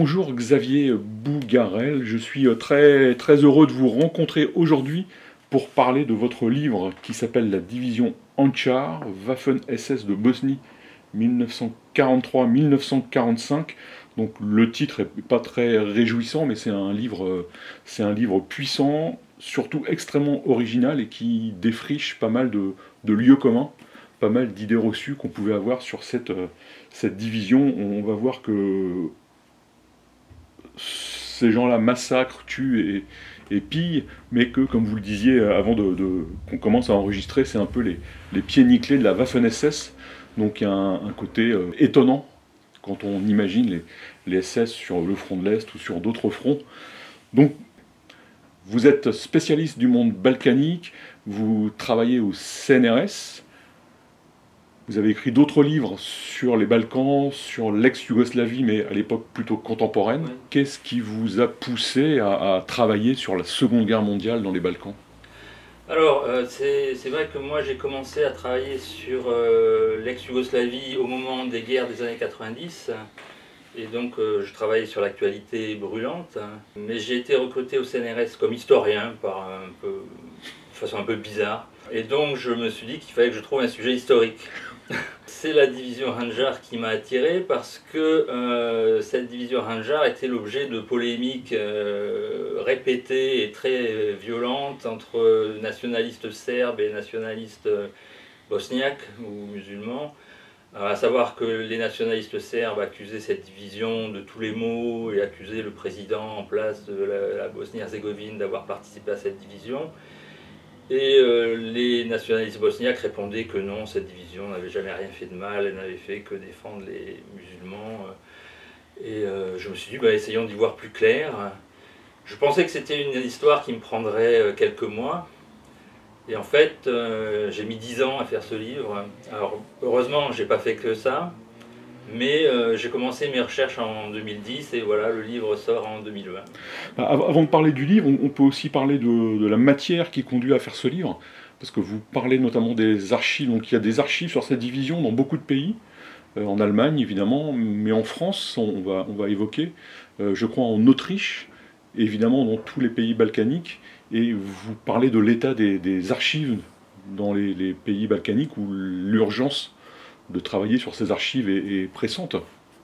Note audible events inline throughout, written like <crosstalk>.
Bonjour Xavier Bougarel, je suis euh, très, très heureux de vous rencontrer aujourd'hui pour parler de votre livre qui s'appelle La division Anchar, Waffen-SS de Bosnie 1943-1945. Donc le titre est pas très réjouissant, mais c'est un livre, euh, un livre puissant, surtout extrêmement original et qui défriche pas mal de, lieux communs, pas mal d'idées reçues qu'on pouvait avoir sur cette, euh, cette division. On va voir que ces gens-là massacrent, tuent et, pillent, mais que, comme vous le disiez avant de, qu'on commence à enregistrer, c'est un peu les, les, pieds nickelés de la Waffen-SS. Donc il y a un, côté euh, étonnant quand on imagine les, les, SS sur le front de l'Est ou sur d'autres fronts. Donc vous êtes spécialiste du monde balkanique, vous travaillez au CNRS, vous avez écrit d'autres livres sur les Balkans, sur l'ex-Yougoslavie, mais à l'époque plutôt contemporaine. Qu'est-ce qui vous a poussé à, travailler sur la Seconde Guerre mondiale dans les Balkans? Alors, euh, c'est vrai que moi j'ai commencé à travailler sur euh, l'ex-Yougoslavie au moment des guerres des années 90. Et donc euh, je travaillais sur l'actualité brûlante. Mais j'ai été recruté au CNRS comme historien par un peu, de façon un peu bizarre. Et donc je me suis dit qu'il fallait que je trouve un sujet historique. C'est la division Hanjar qui m'a attiré parce que euh, cette division Hanjar était l'objet de polémiques euh, répétées et très violentes entre nationalistes serbes et nationalistes bosniaques ou musulmans. à savoir que les nationalistes serbes accusaient cette division de tous les maux et accusaient le président en place de la, la Bosnie-Herzégovine d'avoir participé à cette division. Et euh, les nationalistes bosniaques répondaient que non, cette division n'avait jamais rien fait de mal, elle n'avait fait que défendre les musulmans. Euh. Et euh, je me suis dit, bah, essayons d'y voir plus clair. Je pensais que c'était une histoire qui me prendrait quelques mois. Et en fait, j'ai mis dix ans à faire ce livre. Alors, heureusement, j'ai pas fait que ça. Mais euh, j'ai commencé mes recherches en 2010 et voilà, le livre sort en 2020. Bah, avant de parler du livre, on peut aussi parler de, la matière qui conduit à faire ce livre, parce que vous parlez notamment des archives, donc il y a des archives sur cette division dans beaucoup de pays, euh, en Allemagne évidemment, mais en France, on va, on va évoquer, euh, je crois en Autriche, évidemment dans tous les pays balkaniques, et vous parlez de l'état des, archives dans les, pays balkaniques où l'urgence de travailler sur ces archives est, pressante.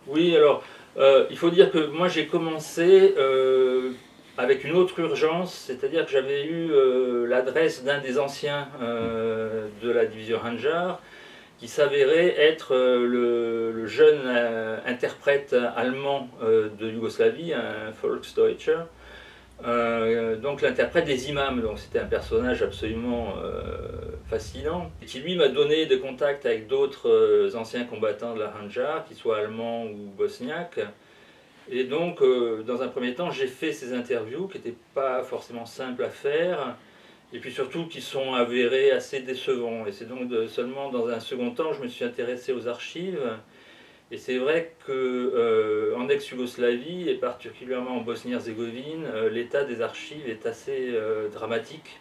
Oui, alors euh, il faut dire que moi j'ai commencé euh, avec une autre urgence, c'est-à-dire que j'avais eu euh, l'adresse d'un des anciens de la division Hanjar, qui s'avérait être le, jeune interprète allemand de Yougoslavie, un Volksdeutscher, euh, donc l'interprète des imams, donc c'était un personnage absolument euh, fascinant, et qui lui m'a donné des contacts avec d'autres euh, anciens combattants de la Hanja, qu'ils soient allemands ou bosniaques. Et donc, dans un premier temps, j'ai fait ces interviews qui n'étaient pas forcément simples à faire, et puis surtout qui sont avérés assez décevants. Et c'est donc seulement dans un second temps je me suis intéressé aux archives. Et c'est vrai qu'en euh, ex-Yougoslavie, et particulièrement en Bosnie-Herzégovine, euh, l'état des archives est assez euh, dramatique.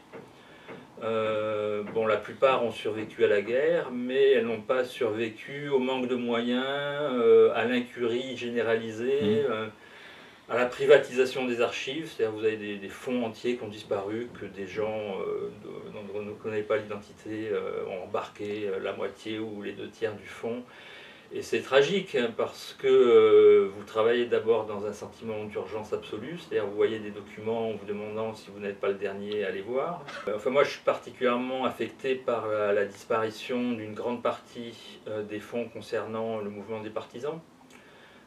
bon, la plupart ont survécu à la guerre, mais elles n'ont pas survécu au manque de moyens, à l'incurie généralisée, mmh. à la privatisation des archives. C'est-à-dire vous avez des, fonds entiers qui ont disparu, que des gens dont on ne connaît pas l'identité ont embarqué la moitié ou les deux tiers du fonds. Et c'est tragique hein, parce que euh, vous travaillez d'abord dans un sentiment d'urgence absolue, c'est-à-dire vous voyez des documents en vous demandant si vous n'êtes pas le dernier à les voir. Euh, enfin moi je suis particulièrement affecté par la, disparition d'une grande partie euh, des fonds concernant le mouvement des partisans.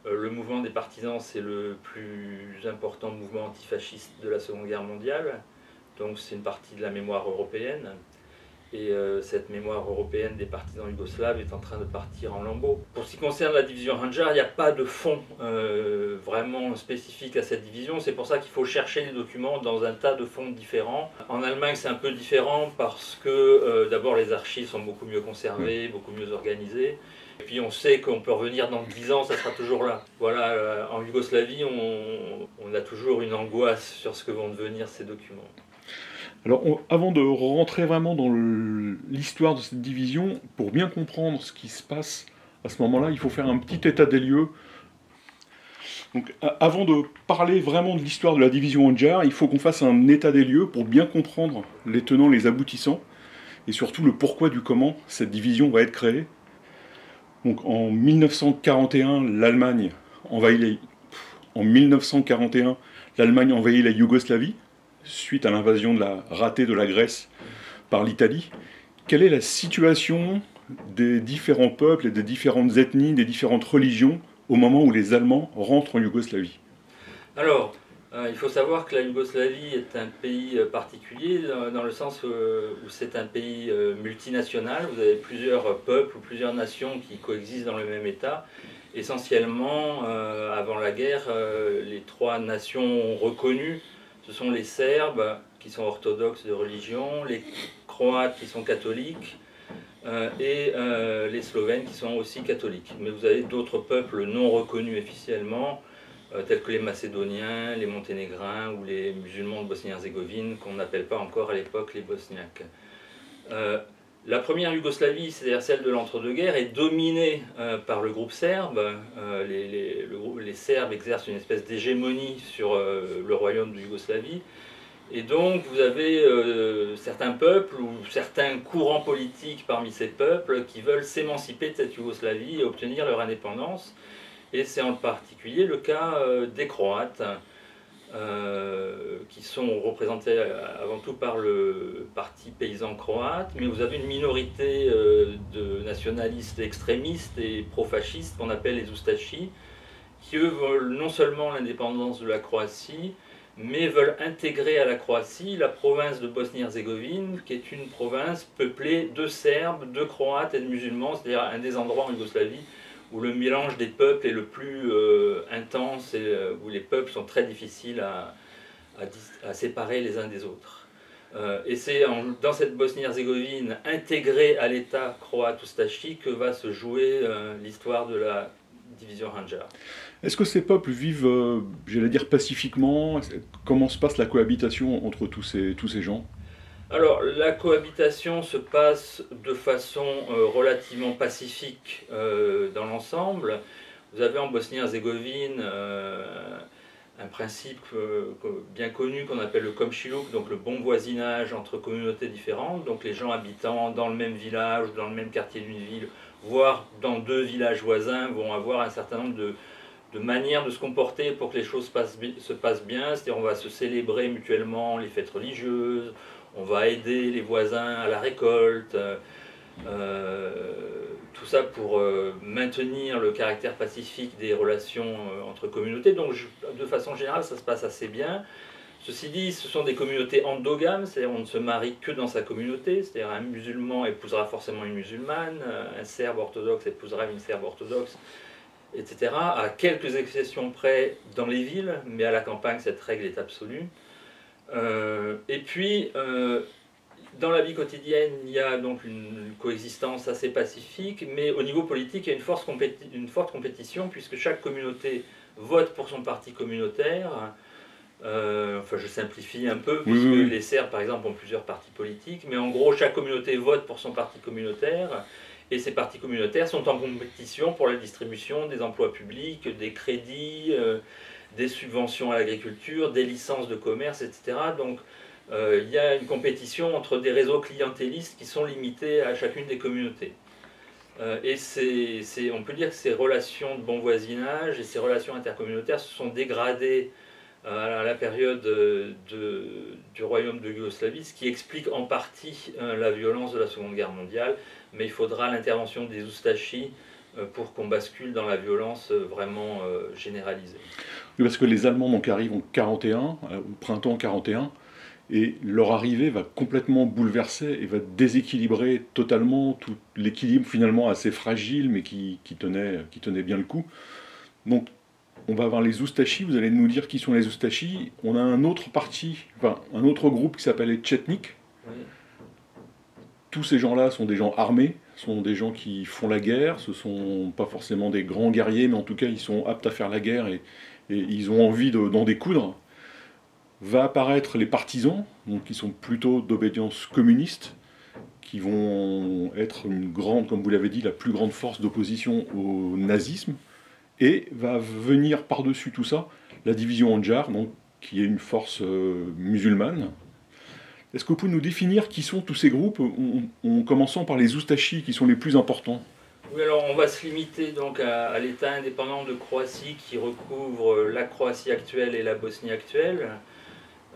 Le mouvement des partisans c'est le plus important mouvement antifasciste de la Seconde Guerre mondiale, donc c'est une partie de la mémoire européenne. Et euh, cette mémoire européenne des partisans yougoslaves est en train de partir en lambeaux. Pour ce qui concerne la division Hanjar, il n'y a pas de fonds euh, vraiment spécifique à cette division. C'est pour ça qu'il faut chercher les documents dans un tas de fonds différents. En Allemagne, c'est un peu différent parce que euh, d'abord les archives sont beaucoup mieux conservées, beaucoup mieux organisées. Et puis on sait qu'on peut revenir dans 10 ans, ça sera toujours là. Voilà, en Yougoslavie, on a toujours une angoisse sur ce que vont devenir ces documents. Alors, avant de rentrer vraiment dans l'histoire de cette division, pour bien comprendre ce qui se passe à ce moment-là, il faut faire un petit état des lieux. Donc, avant de parler vraiment de l'histoire de la division Anjar, il faut qu'on fasse un état des lieux pour bien comprendre les tenants, les aboutissants, et surtout le pourquoi du comment cette division va être créée. Donc, en 1941, l'Allemagne envahit en 1941, l'Allemagne envahit la Yougoslavie suite à l'invasion de la ratée de la Grèce par l'Italie. Quelle est la situation des différents peuples et des différentes ethnies, des différentes religions au moment où les Allemands rentrent en Yougoslavie? Alors, euh, il faut savoir que la Yougoslavie est un pays euh, particulier dans, le sens euh, où c'est un pays multinational. Vous avez plusieurs peuples ou plusieurs nations qui coexistent dans le même État. Essentiellement, avant la guerre, les trois nations reconnues, ce sont les Serbes qui sont orthodoxes de religion, les Croates qui sont catholiques, euh, et euh, les Slovènes qui sont aussi catholiques. Mais vous avez d'autres peuples non reconnus officiellement, euh, tels que les Macédoniens, les Monténégrins ou les musulmans de Bosnie-Herzégovine, qu'on n'appelle pas encore à l'époque les Bosniaques. La première Yougoslavie, c'est-à-dire celle de l'entre-deux-guerres, est dominée par le groupe serbe. Les, les, Serbes exercent une espèce d'hégémonie sur le royaume de Yougoslavie. Et donc vous avez euh, certains peuples ou certains courants politiques parmi ces peuples qui veulent s'émanciper de cette Yougoslavie et obtenir leur indépendance. Et c'est en particulier le cas euh, des Croates, euh, qui sont représentés avant tout par le parti paysan croate, mais vous avez une minorité de nationalistes extrémistes et pro-fascistes qu'on appelle les Oustachis, qui eux veulent non seulement l'indépendance de la Croatie, mais veulent intégrer à la Croatie la province de Bosnie-Herzégovine, qui est une province peuplée de Serbes, de Croates et de musulmans, c'est-à-dire un des endroits en Yougoslavie où le mélange des peuples est le plus euh, intense et euh, où les peuples sont très difficiles à, séparer les uns des autres. Euh, et c'est dans cette Bosnie-Herzégovine intégrée à l'État croate oustachi que va se jouer l'histoire de la division Ranjar. Est-ce que ces peuples vivent, j'allais dire, pacifiquement? Comment se passe la cohabitation entre tous ces gens? Alors, la cohabitation se passe de façon euh, relativement pacifique euh, dans l'ensemble. Vous avez en Bosnie-Herzégovine un principe bien connu qu'on appelle le komshiluk, donc le bon voisinage entre communautés différentes, donc les gens habitant dans le même village, dans le même quartier d'une ville, voire dans deux villages voisins, vont avoir un certain nombre de, de manière de se comporter pour que les choses se passent bien. C'est-à-dire on va se célébrer mutuellement les fêtes religieuses, on va aider les voisins à la récolte, euh, tout ça pour euh, maintenir le caractère pacifique des relations euh, entre communautés. Donc de façon générale, ça se passe assez bien. Ceci dit, ce sont des communautés endogames, c'est-à-dire on ne se marie que dans sa communauté, c'est-à-dire un musulman épousera forcément une musulmane, un serbe orthodoxe épousera une serbe orthodoxe, etc. À quelques exceptions près dans les villes, mais à la campagne, cette règle est absolue. Euh, et puis, euh, dans la vie quotidienne, il y a donc une coexistence assez pacifique, mais au niveau politique, il y a une, force une forte compétition, puisque chaque communauté vote pour son parti communautaire. Euh, enfin, je simplifie un peu, puisque les Serbes, par exemple, ont plusieurs partis politiques, mais en gros, chaque communauté vote pour son parti communautaire. Et ces partis communautaires sont en compétition pour la distribution des emplois publics, des crédits, euh, des subventions à l'agriculture, des licences de commerce, etc. Donc euh, il y a une compétition entre des réseaux clientélistes qui sont limités à chacune des communautés. Euh, et c'est, on peut dire que ces relations de bon voisinage et ces relations intercommunautaires se sont dégradées à la période du royaume de Yougoslavie, ce qui explique en partie la violence de la Seconde Guerre mondiale mais il faudra l'intervention des Oustachis euh, pour qu'on bascule dans la violence euh, vraiment euh, parce que les Allemands donc, arrivent en 41, au printemps 41, et leur arrivée va complètement bouleverser et va déséquilibrer totalement tout l'équilibre finalement assez fragile, mais qui, tenait, qui tenait bien le coup. Donc on va avoir les Oustachis, vous allez nous dire qui sont les Oustachis. On a un autre parti, enfin un autre groupe qui s'appelle les Tchetniks tous ces gens-là sont des gens armés, sont des gens qui font la guerre, ce sont pas forcément des grands guerriers, mais en tout cas ils sont aptes à faire la guerre et, ils ont envie d'en découdre. Va apparaître les partisans, qui sont plutôt d'obédience communiste, qui vont être une grande, comme vous l'avez dit, la plus grande force d'opposition au nazisme, Et va venir par-dessus tout ça la division Anjar, donc, qui est une force musulmane. Est-ce que vous pouvez nous définir qui sont tous ces groupes, en, commençant par les Oustachis, qui sont les plus importants? Oui, alors on va se limiter donc à, l'État indépendant de Croatie qui recouvre la Croatie actuelle et la Bosnie actuelle.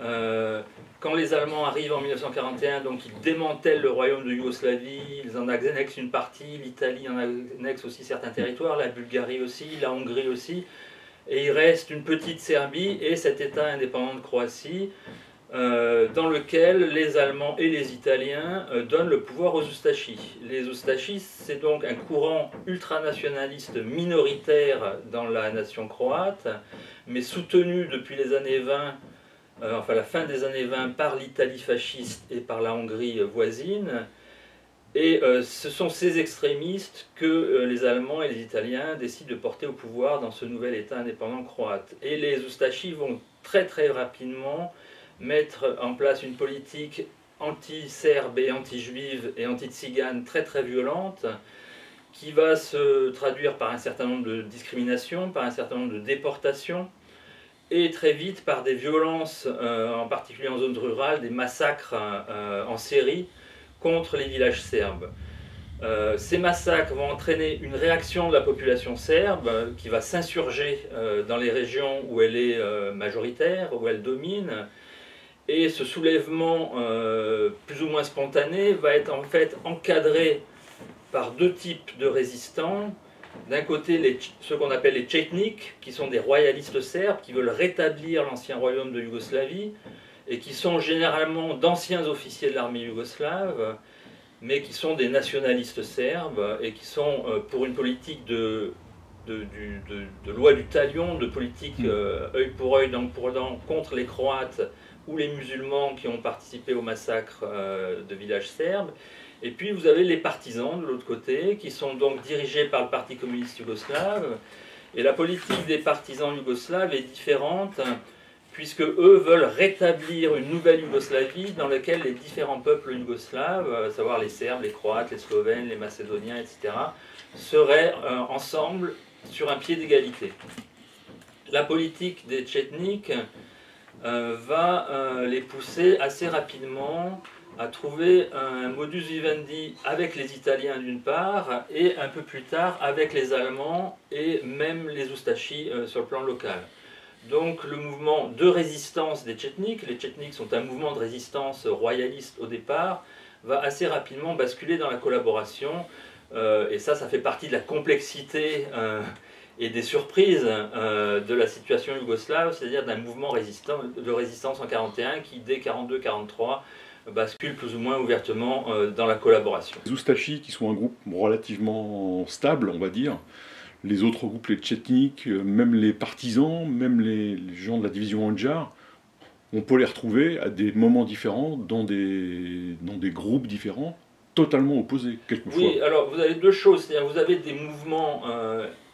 Euh, quand les Allemands arrivent en 1941, donc ils démantèlent le royaume de Yougoslavie, ils en annexent une partie, l'Italie en annexe aussi certains territoires, la Bulgarie aussi, la Hongrie aussi, et il reste une petite Serbie et cet État indépendant de Croatie euh, dans lequel les Allemands et les Italiens euh, donnent le pouvoir aux Oustachis. Les Oustachis, c'est donc un courant ultranationaliste minoritaire dans la nation croate, mais soutenu depuis les années 20, euh, enfin la fin des années 20, par l'Italie fasciste et par la Hongrie voisine. Et ce sont ces extrémistes que les Allemands et les Italiens décident de porter au pouvoir dans ce nouvel État indépendant croate. Et les Oustachis vont très très rapidement mettre en place une politique anti-serbe et anti-juive et anti-tzigane très très violente qui va se traduire par un certain nombre de discriminations, par un certain nombre de déportations et très vite par des violences, euh, en particulier en zone rurale, des massacres euh, en série contre les villages serbes. Euh, ces massacres vont entraîner une réaction de la population serbe qui va s'insurger dans les régions où elle est majoritaire, où elle domine, et ce soulèvement euh, plus ou moins spontané va être en fait encadré par deux types de résistants. D'un côté, les, ceux qu'on appelle les Tchétniks, qui sont des royalistes serbes, qui veulent rétablir l'ancien royaume de Yougoslavie, et qui sont généralement d'anciens officiers de l'armée yougoslave, mais qui sont des nationalistes serbes, et qui sont euh, pour une politique de, de, loi du talion, de politique mm. euh, œil pour œil, dent pour dent, contre les Croates ou les musulmans qui ont participé au massacre euh, de villages serbes. Et puis vous avez les partisans de l'autre côté, qui sont donc dirigés par le Parti communiste yougoslave. Et la politique des partisans yougoslaves est différente, puisque eux veulent rétablir une nouvelle Yougoslavie dans laquelle les différents peuples yougoslaves, à savoir les Serbes, les Croates, les Slovènes, les Macédoniens, etc., seraient euh, ensemble sur un pied d'égalité. La politique des Tchétniks euh, va euh, les pousser assez rapidement à trouver un modus vivendi avec les Italiens d'une part et un peu plus tard avec les Allemands et même les Oustachis euh, sur le plan local. Donc le mouvement de résistance des Tchétniks, les Tchétniks sont un mouvement de résistance royaliste au départ, va assez rapidement basculer dans la collaboration et ça, ça fait partie de la complexité et des surprises euh, de la situation yougoslave, c'est-à-dire d'un mouvement résistant, de résistance en 1941 qui, dès 42-43, bascule plus ou moins ouvertement euh, dans la collaboration. Les Oustachis, qui sont un groupe relativement stable, on va dire, les autres groupes, les Tchétniks, euh, même les partisans, même les, gens de la division Anjar, on peut les retrouver à des moments différents, dans des, dans des groupes différents, totalement opposés, quelquefois. Oui, alors vous avez deux choses, c'est-à-dire vous avez des mouvements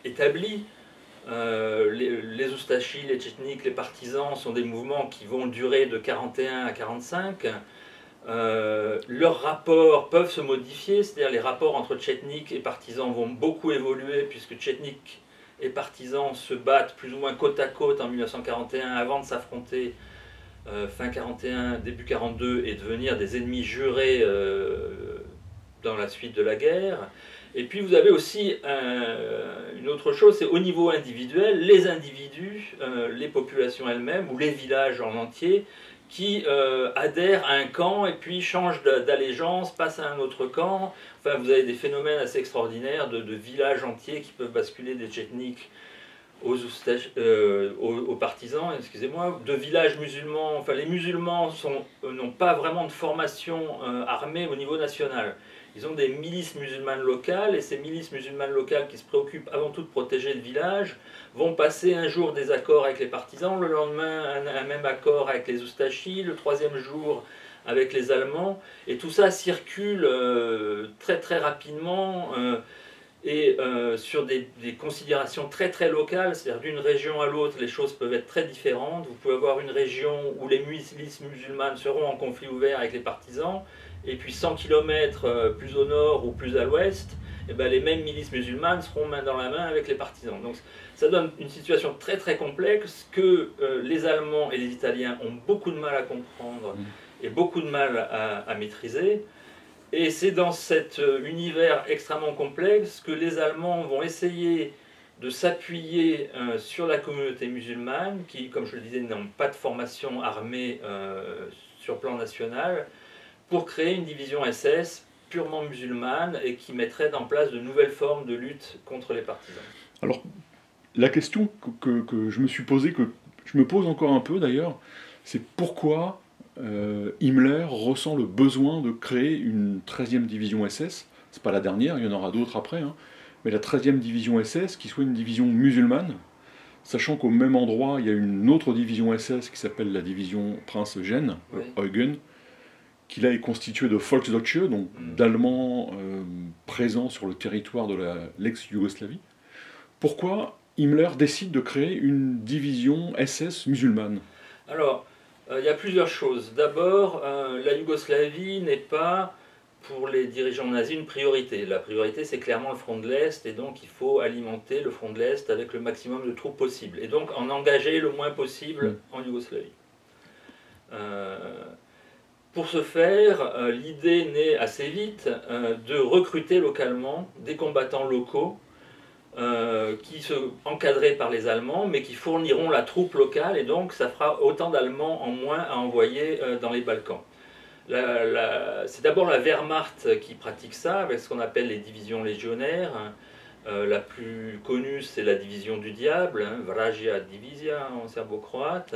établis. Euh, les, les Oustachis, les Tchétniks, les partisans sont des mouvements qui vont durer de 41 à 45. Euh, leurs rapports peuvent se modifier, c'est-à-dire les rapports entre Tchétniks et partisans vont beaucoup évoluer puisque Tchétniks et partisans se battent plus ou moins côte à côte en 1941 avant de s'affronter euh, fin 41, début 42 et devenir des ennemis jurés dans la suite de la guerre. Et puis vous avez aussi une autre chose, c'est au niveau individuel, les individus, euh, les populations elles-mêmes ou les villages en entier qui euh, adhèrent à un camp et puis changent d'allégeance, passent à un autre camp. Enfin, vous avez des phénomènes assez extraordinaires de, villages entiers qui peuvent basculer des tchétniks aux, euh, aux, partisans, excusez-moi, de villages musulmans. Enfin, les musulmans n'ont pas vraiment de formation armée au niveau national. Ils ont des milices musulmanes locales, et ces milices musulmanes locales qui se préoccupent avant tout de protéger le village, vont passer un jour des accords avec les partisans, le lendemain un, même accord avec les Oustachis, le troisième jour avec les Allemands, et tout ça circule euh, très très rapidement. Euh, et euh, sur des, des, considérations très très locales, c'est-à-dire d'une région à l'autre, les choses peuvent être très différentes. Vous pouvez avoir une région où les milices musulmanes seront en conflit ouvert avec les partisans, et puis 100 km euh, plus au nord ou plus à l'ouest, eh ben, les mêmes milices musulmanes seront main dans la main avec les partisans. Donc ça donne une situation très très complexe que euh, les Allemands et les Italiens ont beaucoup de mal à comprendre mm. et beaucoup de mal à, maîtriser. Et c'est dans cet euh, univers extrêmement complexe que les Allemands vont essayer de s'appuyer euh, sur la communauté musulmane, qui, comme je le disais, n'ont pas de formation armée sur plan national, pour créer une division SS purement musulmane et qui mettrait en place de nouvelles formes de lutte contre les partisans. Alors, la question que, je me suis posée, que je me pose encore un peu d'ailleurs, c'est pourquoi euh, Himmler ressent le besoin de créer une 13e division SS. C'est pas la dernière, il y en aura d'autres après, hein, mais la 13e division SS qui soit une division musulmane, sachant qu'au même endroit, il y a une autre division SS qui s'appelle la division Prince Eugène, Eugen, qui là est constituée de Volksdeutsche, donc mm. d'Allemands euh, présents sur le territoire de l'ex-Yougoslavie. Pourquoi Himmler décide de créer une division SS musulmane? Alors, euh, il y a plusieurs choses. D'abord, euh, la Yougoslavie n'est pas pour les dirigeants nazis une priorité. La priorité, c'est clairement le front de l'Est, et donc il faut alimenter le front de l'Est avec le maximum de troupes possible, et donc en engager le moins possible mm. en Yougoslavie. Euh, pour ce faire, l'idée naît assez vite de recruter localement des combattants locaux euh, qui sont encadrés par les Allemands, mais qui fourniront la troupe locale, et donc ça fera autant d'Allemands en moins à envoyer euh, dans les Balkans. c'est d'abord la Wehrmacht qui pratique ça, avec ce qu'on appelle les divisions légionnaires. Euh, la plus connue, c'est la division du diable, hein, Vraja Divizia en serbo-croate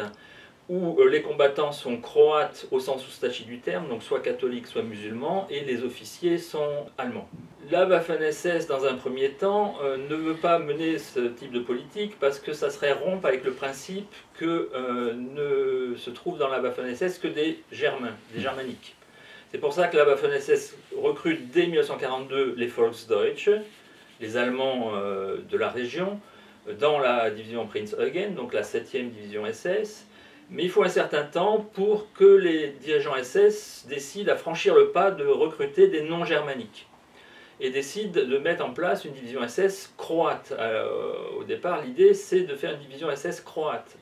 où euh, les combattants sont croates au sens oustachi du terme, donc soit catholiques, soit musulmans, et les officiers sont allemands. La Waffen-SS, dans un premier temps, euh, ne veut pas mener ce type de politique parce que ça serait rompre avec le principe que euh, ne se trouvent dans la Waffen-SS que des Germains, des Germaniques. C'est pour ça que la Waffen-SS recrute dès 1942 les Volksdeutsche, les Allemands de la région, dans la division Prinz Eugen, donc la 7e division SS, mais il faut un certain temps pour que les dirigeants SS décident à franchir le pas de recruter des non-germaniques et décident de mettre en place une division SS croate. Euh, au départ, l'idée c'est de faire une division SS croate.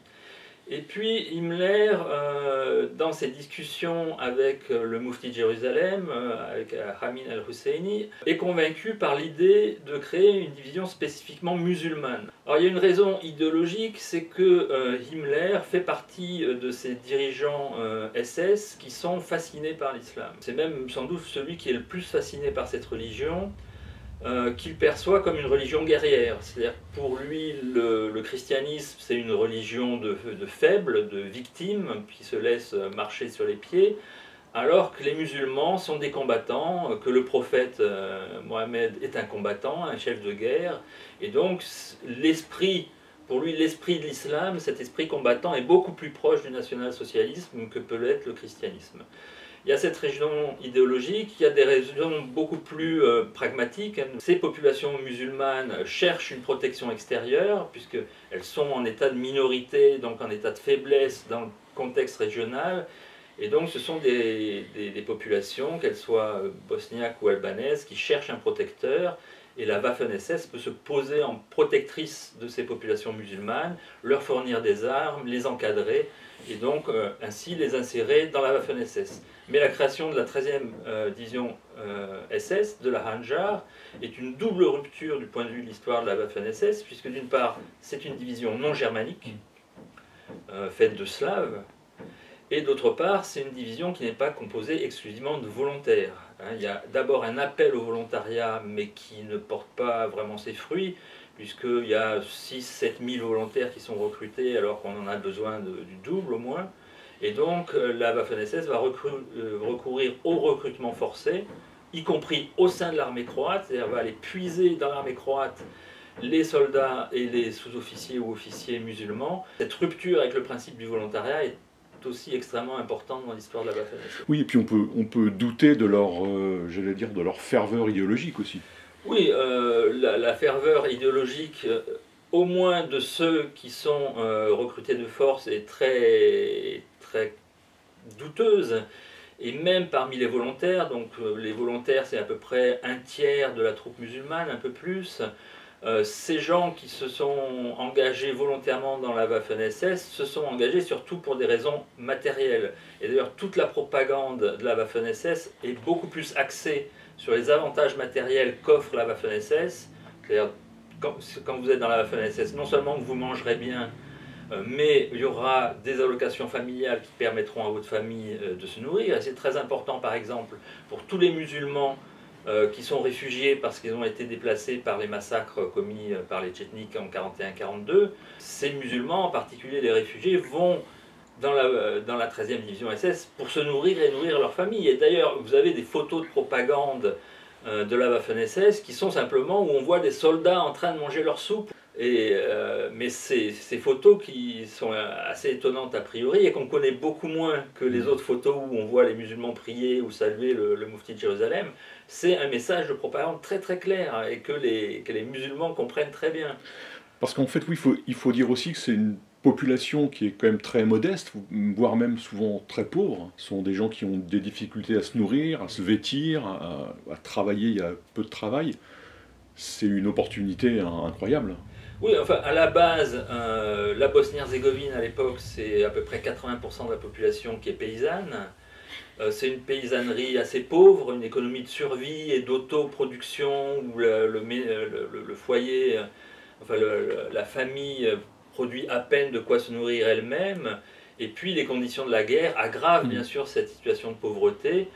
Et puis Himmler, euh, dans ses discussions avec euh, le Mufti de Jérusalem, euh, avec Hamin al-Husseini, est convaincu par l'idée de créer une division spécifiquement musulmane. Alors il y a une raison idéologique, c'est que Himmler fait partie de ces dirigeants SS qui sont fascinés par l'islam. C'est même sans doute celui qui est le plus fasciné par cette religion. Euh, qu'il perçoit comme une religion guerrière. C'est-à-dire pour lui, le, christianisme, c'est une religion de, faibles, de victimes, qui se laissent marcher sur les pieds, alors que les musulmans sont des combattants, que le prophète euh, Mohammed est un combattant, un chef de guerre, et donc l'esprit, pour lui, l'esprit de l'islam, cet esprit combattant est beaucoup plus proche du national-socialisme que peut l'être le christianisme. Il y a cette région idéologique, il y a des raisons beaucoup plus euh, pragmatiques. Ces populations musulmanes cherchent une protection extérieure, puisqu'elles sont en état de minorité, donc en état de faiblesse dans le contexte régional. Et donc ce sont des, populations, qu'elles soient bosniaques ou albanaises, qui cherchent un protecteur. Et la Waffen-SS peut se poser en protectrice de ces populations musulmanes, leur fournir des armes, les encadrer, et donc euh, ainsi les insérer dans la Waffen-SS. Mais la création de la 13e euh, division SS, euh, de la Hanjar, est une double rupture du point de vue de l'histoire de la Waffen-SS, puisque d'une part, c'est une division non germanique, euh, faite de Slaves, et d'autre part, c'est une division qui n'est pas composée exclusivement de volontaires. Hein. il y a d'abord un appel au volontariat, mais qui ne porte pas vraiment ses fruits, puisqu'il y a 6-7 000 volontaires qui sont recrutés alors qu'on en a besoin du double au moins. Et donc euh, la Waffen-SS va euh, recourir au recrutement forcé, y compris au sein de l'armée croate, c'est-à-dire va aller puiser dans l'armée croate les soldats et les sous-officiers ou officiers musulmans. Cette rupture avec le principe du volontariat est aussi extrêmement importante dans l'histoire de la Waffen-SS. Oui, et puis on peut, on peut douter de leur, euh, j'allais dire, de leur ferveur idéologique aussi. Oui, la, la, ferveur idéologique au moins de ceux qui sont recrutés de force est très, très douteuse. Et même parmi les volontaires, donc les volontaires c'est à peu près un tiers de la troupe musulmane, un peu plus, ces gens qui se sont engagés volontairement dans la Waffen-SS se sont engagés surtout pour des raisons matérielles. Et d'ailleurs, toute la propagande de la Waffen-SS est beaucoup plus axée sur les avantages matériels qu'offre la Waffen-SS. C'est-à-dire, quand, vous êtes dans la Waffen-SS, non seulement vous mangerez bien, euh, mais il y aura des allocations familiales qui permettront à votre famille euh, de se nourrir. Et c'est très important, par exemple, pour tous les musulmans euh, qui sont réfugiés parce qu'ils ont été déplacés par les massacres commis par les Tchétniks en 41-42. Ces musulmans, en particulier les réfugiés, vont dans la, dans la 13e division SS pour se nourrir et nourrir leur famille. Et d'ailleurs, vous avez des photos de propagande de la Waffen-SS qui sont simplement où on voit des soldats en train de manger leur soupe. Et, euh, mais ces, ces, photos qui sont assez étonnantes a priori et qu'on connaît beaucoup moins que les autres photos où on voit les musulmans prier ou saluer le, le Mufti de Jérusalem, c'est un message de propagande très très clair et que les, que les musulmans comprennent très bien. Parce qu'en fait, oui, il faut, il faut dire aussi que c'est une population qui est quand même très modeste, voire même souvent très pauvre. Ce sont des gens qui ont des difficultés à se nourrir, à se vêtir, à, à travailler, il y a peu de travail. C'est une opportunité incroyable. Oui, enfin, à la base, euh, la Bosnie-Herzégovine, à l'époque, c'est à peu près 80% de la population qui est paysanne. Euh, c'est une paysannerie assez pauvre, une économie de survie et d'autoproduction où le, le, foyer, enfin la famille produit à peine de quoi se nourrir elle-même. Et puis les conditions de la guerre aggravent mmh. bien sûr cette situation de pauvreté.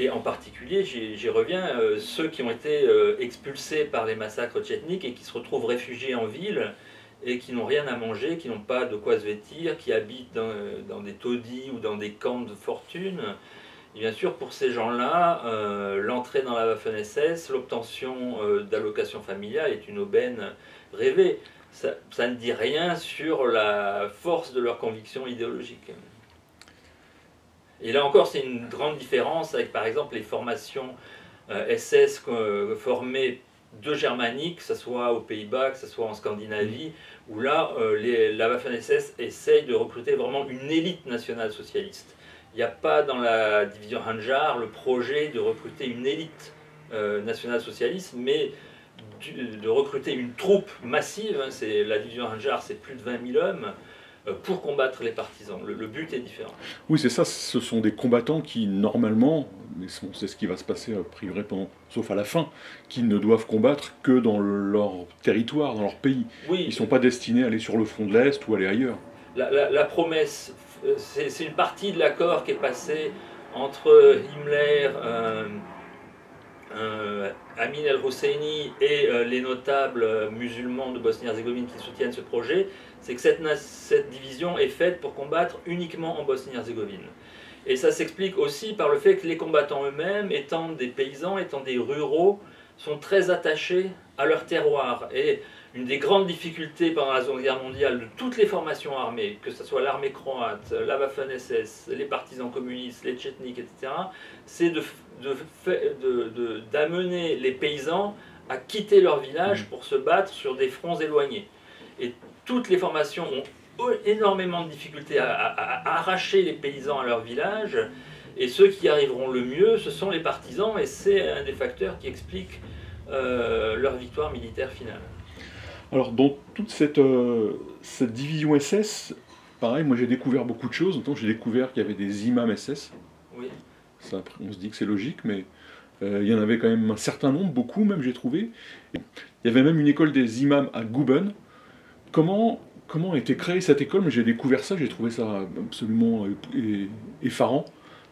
Et en particulier, j'y reviens, euh, ceux qui ont été euh, expulsés par les massacres tchétniques et qui se retrouvent réfugiés en ville et qui n'ont rien à manger, qui n'ont pas de quoi se vêtir, qui habitent dans, euh, des taudis ou dans des camps de fortune. Bien sûr, pour ces gens-là, l'entrée dans la Waffen-SS, l'obtention d'allocations familiales est une aubaine rêvée. Ça, ça ne dit rien sur la force de leur conviction idéologique. Et là encore, c'est une grande différence avec par exemple les formations SS euh, formées de germanique, que ce soit aux Pays-Bas, que ce soit en Scandinavie, où là, euh, les, la Waffen-SS essaye de recruter vraiment une élite nationale socialiste. Il n'y a pas dans la division Hanjar le projet de recruter une élite euh, nationale socialiste, mais de recruter une troupe massive. Hein, la division Hanjar, c'est plus de 20 000 hommes euh, pour combattre les partisans. Le, but est différent. Oui, c'est ça, ce sont des combattants qui, normalement, mais c'est ce qui va se passer a priori pendant, sauf à la fin, qui ne doivent combattre que dans leur territoire, dans leur pays. Oui. Ils ne sont pas destinés à aller sur le front de l'Est ou aller ailleurs. La, promesse, euh, c'est une partie de l'accord qui est passé entre Himmler, euh, euh, Amin el-Husseini et euh, les notables euh, musulmans de Bosnie-Herzégovine qui soutiennent ce projet, c'est que cette, cette, division est faite pour combattre uniquement en Bosnie-Herzégovine. Et ça s'explique aussi par le fait que les combattants eux-mêmes, étant des paysans, étant des ruraux, sont très attachés à leur terroir. Et une des grandes difficultés pendant la Seconde Guerre mondiale de toutes les formations armées, que ce soit l'armée croate, la Waffen-SS, les partisans communistes, les tchétniks, etc., c'est de d'amener de, les paysans à quitter leur village mmh. pour se battre sur des fronts éloignés. Et toutes les formations ont énormément de difficultés à, arracher les paysans à leur village. Et ceux qui arriveront le mieux, ce sont les partisans, et c'est un des facteurs qui explique euh, leur victoire militaire finale. Alors, dans toute cette, euh, cette division SS, pareil, moi j'ai découvert beaucoup de choses. J'ai découvert qu'il y avait des imams SS. Oui on se dit que c'est logique, mais euh, il y en avait quand même un certain nombre, beaucoup même j'ai trouvé. il y avait même une école des imams à Guben. Comment, comment a été créée cette école? J'ai découvert ça, j'ai trouvé ça absolument euh, effarant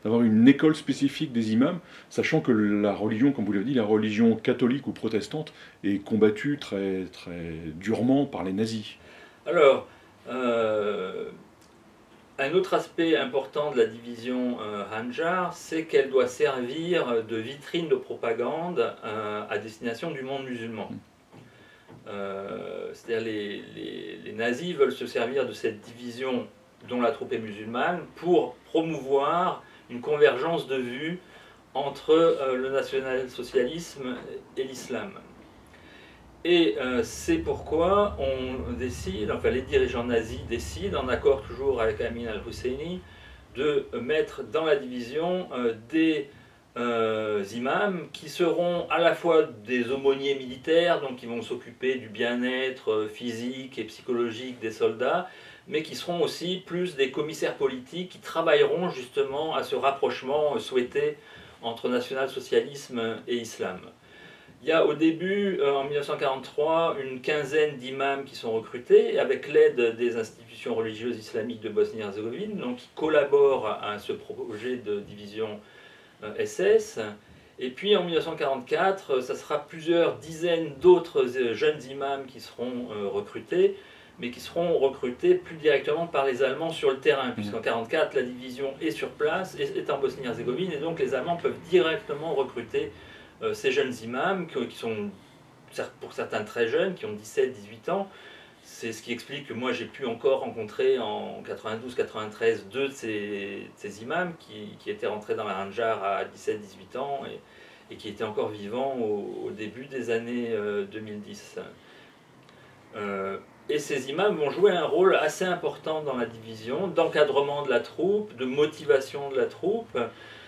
d'avoir une école spécifique des imams, sachant que la religion, comme vous l'avez dit, la religion catholique ou protestante est combattue très, très durement par les nazis. Alors, euh, un autre aspect important de la division euh, Hanjar, c'est qu'elle doit servir de vitrine de propagande euh, à destination du monde musulman. Euh, c'est-à-dire les, les, nazis veulent se servir de cette division dont la troupe est musulmane pour promouvoir une convergence de vues entre le national-socialisme et l'islam. Et euh, c'est pourquoi on décide, enfin les dirigeants nazis décident, en accord toujours avec Amin al-Husseini, de mettre dans la division des imams qui seront à la fois des aumôniers militaires, donc qui vont s'occuper du bien-être physique et psychologique des soldats, mais qui seront aussi plus des commissaires politiques qui travailleront justement à ce rapprochement souhaité entre national-socialisme et islam. Il y a au début, euh, en 1943, une quinzaine d'imams qui sont recrutés avec l'aide des institutions religieuses islamiques de Bosnie-Herzégovine, donc qui collaborent à ce projet de division SS. Euh, et puis en 1944, ça sera plusieurs dizaines d'autres euh, jeunes imams qui seront recrutés, mais qui seront recrutés plus directement par les Allemands sur le terrain, puisqu'en 1944, la division est sur place, est en Bosnie-Herzégovine, et donc les Allemands peuvent directement recruter euh, ces jeunes imams, qui, sont pour certains très jeunes, qui ont 17-18 ans, c'est ce qui explique que moi j'ai pu encore rencontrer en 92-93 deux de ces, imams qui, étaient rentrés dans la Ranjar à 17-18 ans et, qui étaient encore vivants au, début des années 2010. Euh, et ces imams vont jouer un rôle assez important dans la division, d'encadrement de la troupe, de motivation de la troupe.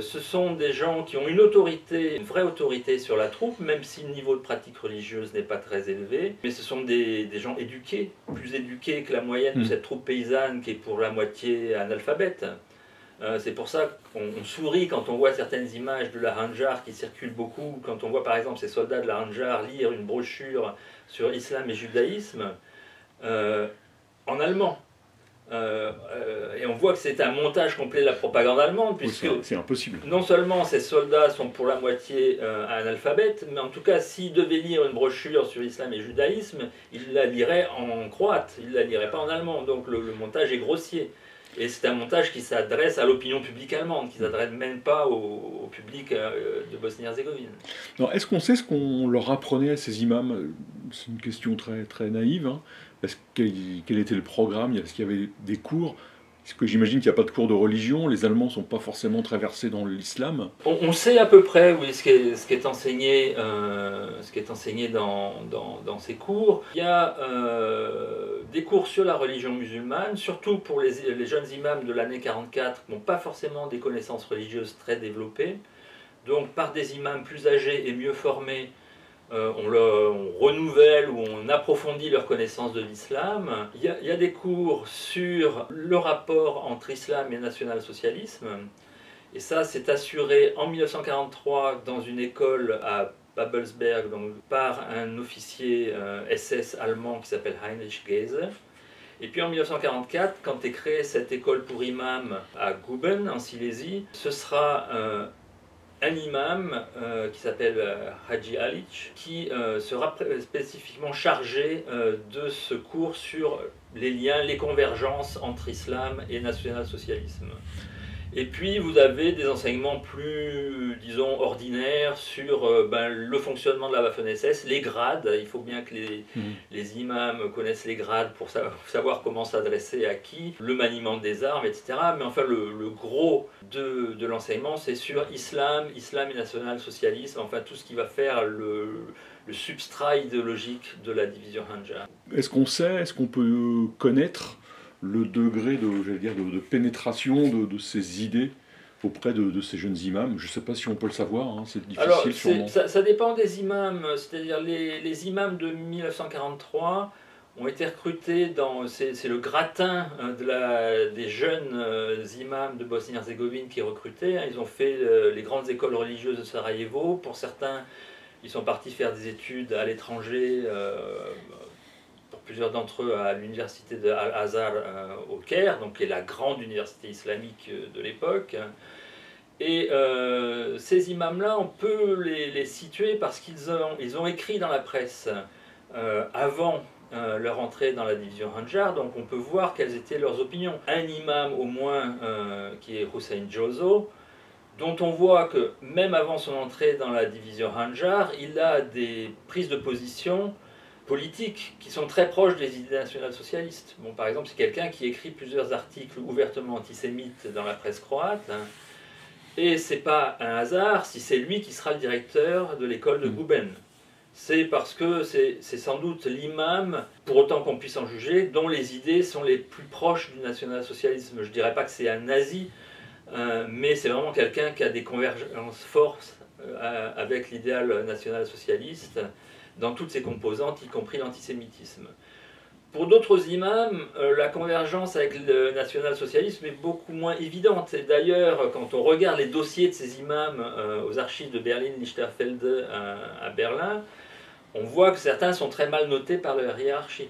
Ce sont des gens qui ont une autorité, une vraie autorité sur la troupe, même si le niveau de pratique religieuse n'est pas très élevé. Mais ce sont des, gens éduqués, plus éduqués que la moyenne de hmm. cette troupe paysanne qui est pour la moitié analphabète. Euh, c'est pour ça qu'on sourit quand on voit certaines images de la Ranjar qui circulent beaucoup, quand on voit par exemple ces soldats de la Ranjar lire une brochure sur islam et judaïsme. Euh, en allemand. Euh, euh, et on voit que c'est un montage complet de la propagande allemande, puisque c'est impossible. Non seulement ces soldats sont pour la moitié analphabètes, mais en tout cas, s'ils devaient lire une brochure sur l'islam et le judaïsme, ils la liraient en croate, ils ne la liraient pas en allemand. Donc le, montage est grossier. Et c'est un montage qui s'adresse à l'opinion publique allemande, qui ne s'adresse même pas au, public de Bosnie-Herzégovine. Est-ce qu'on sait ce qu'on leur apprenait à ces imams? C'est une question très, très naïve. Hein quel était le programme? Est-ce qu'il y avait des cours? Parce que j'imagine qu'il n'y a pas de cours de religion, les Allemands ne sont pas forcément traversés dans l'islam. On, sait à peu près ce, qui est, enseigné, euh, ce qui est enseigné dans, dans, ces cours. Il y a euh, des cours sur la religion musulmane, surtout pour les, les jeunes imams de l'année 44 qui n'ont pas forcément des connaissances religieuses très développées. Donc par des imams plus âgés et mieux formés, euh, on, renouvelle ou on approfondit leur connaissance de l'islam. Il, y, a des cours sur le rapport entre islam et national-socialisme. Et ça, c'est assuré en 1943 dans une école à Babelsberg par un officier SS euh, allemand qui s'appelle Heinrich Geise. Et puis en 1944, quand est créée cette école pour imams à Guben, en Silésie, ce sera euh, un imam euh, qui s'appelle euh, Haji Alic, qui euh, sera spécifiquement chargé de ce cours sur les liens, les convergences entre islam et national-socialisme. Et puis vous avez des enseignements plus, disons, ordinaires sur euh, ben, le fonctionnement de la Waffen-SS, les grades. Il faut bien que les, mhm. les imams connaissent les grades pour savoir comment s'adresser à qui, le maniement des armes, etc. Mais enfin, le, le gros de, de l'enseignement, c'est sur islam, islam et national-socialisme, enfin tout ce qui va faire le, le substrat idéologique de la division Hanja. Est-ce qu'on sait, est-ce qu'on peut connaître le degré de, dire, de, pénétration de, ces idées auprès de, ces jeunes imams. Je ne sais pas si on peut le savoir, hein, c'est difficile Alors, ça, ça, dépend des imams, c'est-à-dire les, les, imams de 1943 ont été recrutés dans, c'est le gratin euh, de la, des jeunes euh, imams de Bosnie-Herzégovine qui est recruté, hein. ils ont fait euh, les grandes écoles religieuses de Sarajevo, pour certains ils sont partis faire des études à l'étranger, plusieurs d'entre eux à l'université de Al-Azhar euh, au Caire, donc qui est la grande université islamique euh, de l'époque. Et euh, ces imams-là, on peut les, situer parce qu'ils ont, écrit dans la presse avant leur entrée dans la division Hanjar, donc on peut voir quelles étaient leurs opinions. Un imam au moins, qui est Hussein Jozo, dont on voit que même avant son entrée dans la division Hanjar, il a des prises de position politiques qui sont très proches des idées nationales socialistes. Bon, par exemple, c'est quelqu'un qui écrit plusieurs articles ouvertement antisémites dans la presse croate. Hein, et c'est pas un hasard si c'est lui qui sera le directeur de l'école de mm. Gouben. C'est parce que c'est sans doute l'imam, pour autant qu'on puisse en juger, dont les idées sont les plus proches du national-socialisme. Je dirais pas que c'est un nazi, mais c'est vraiment quelqu'un qui a des convergences fortes avec l'idéal national-socialiste dans toutes ses composantes, y compris l'antisémitisme. Pour d'autres imams, euh, la convergence avec le national-socialisme est beaucoup moins évidente. Et d'ailleurs, quand on regarde les dossiers de ces imams euh, aux archives de Berlin, Lichterfelde euh, à, Berlin, on voit que certains sont très mal notés par leur hiérarchie.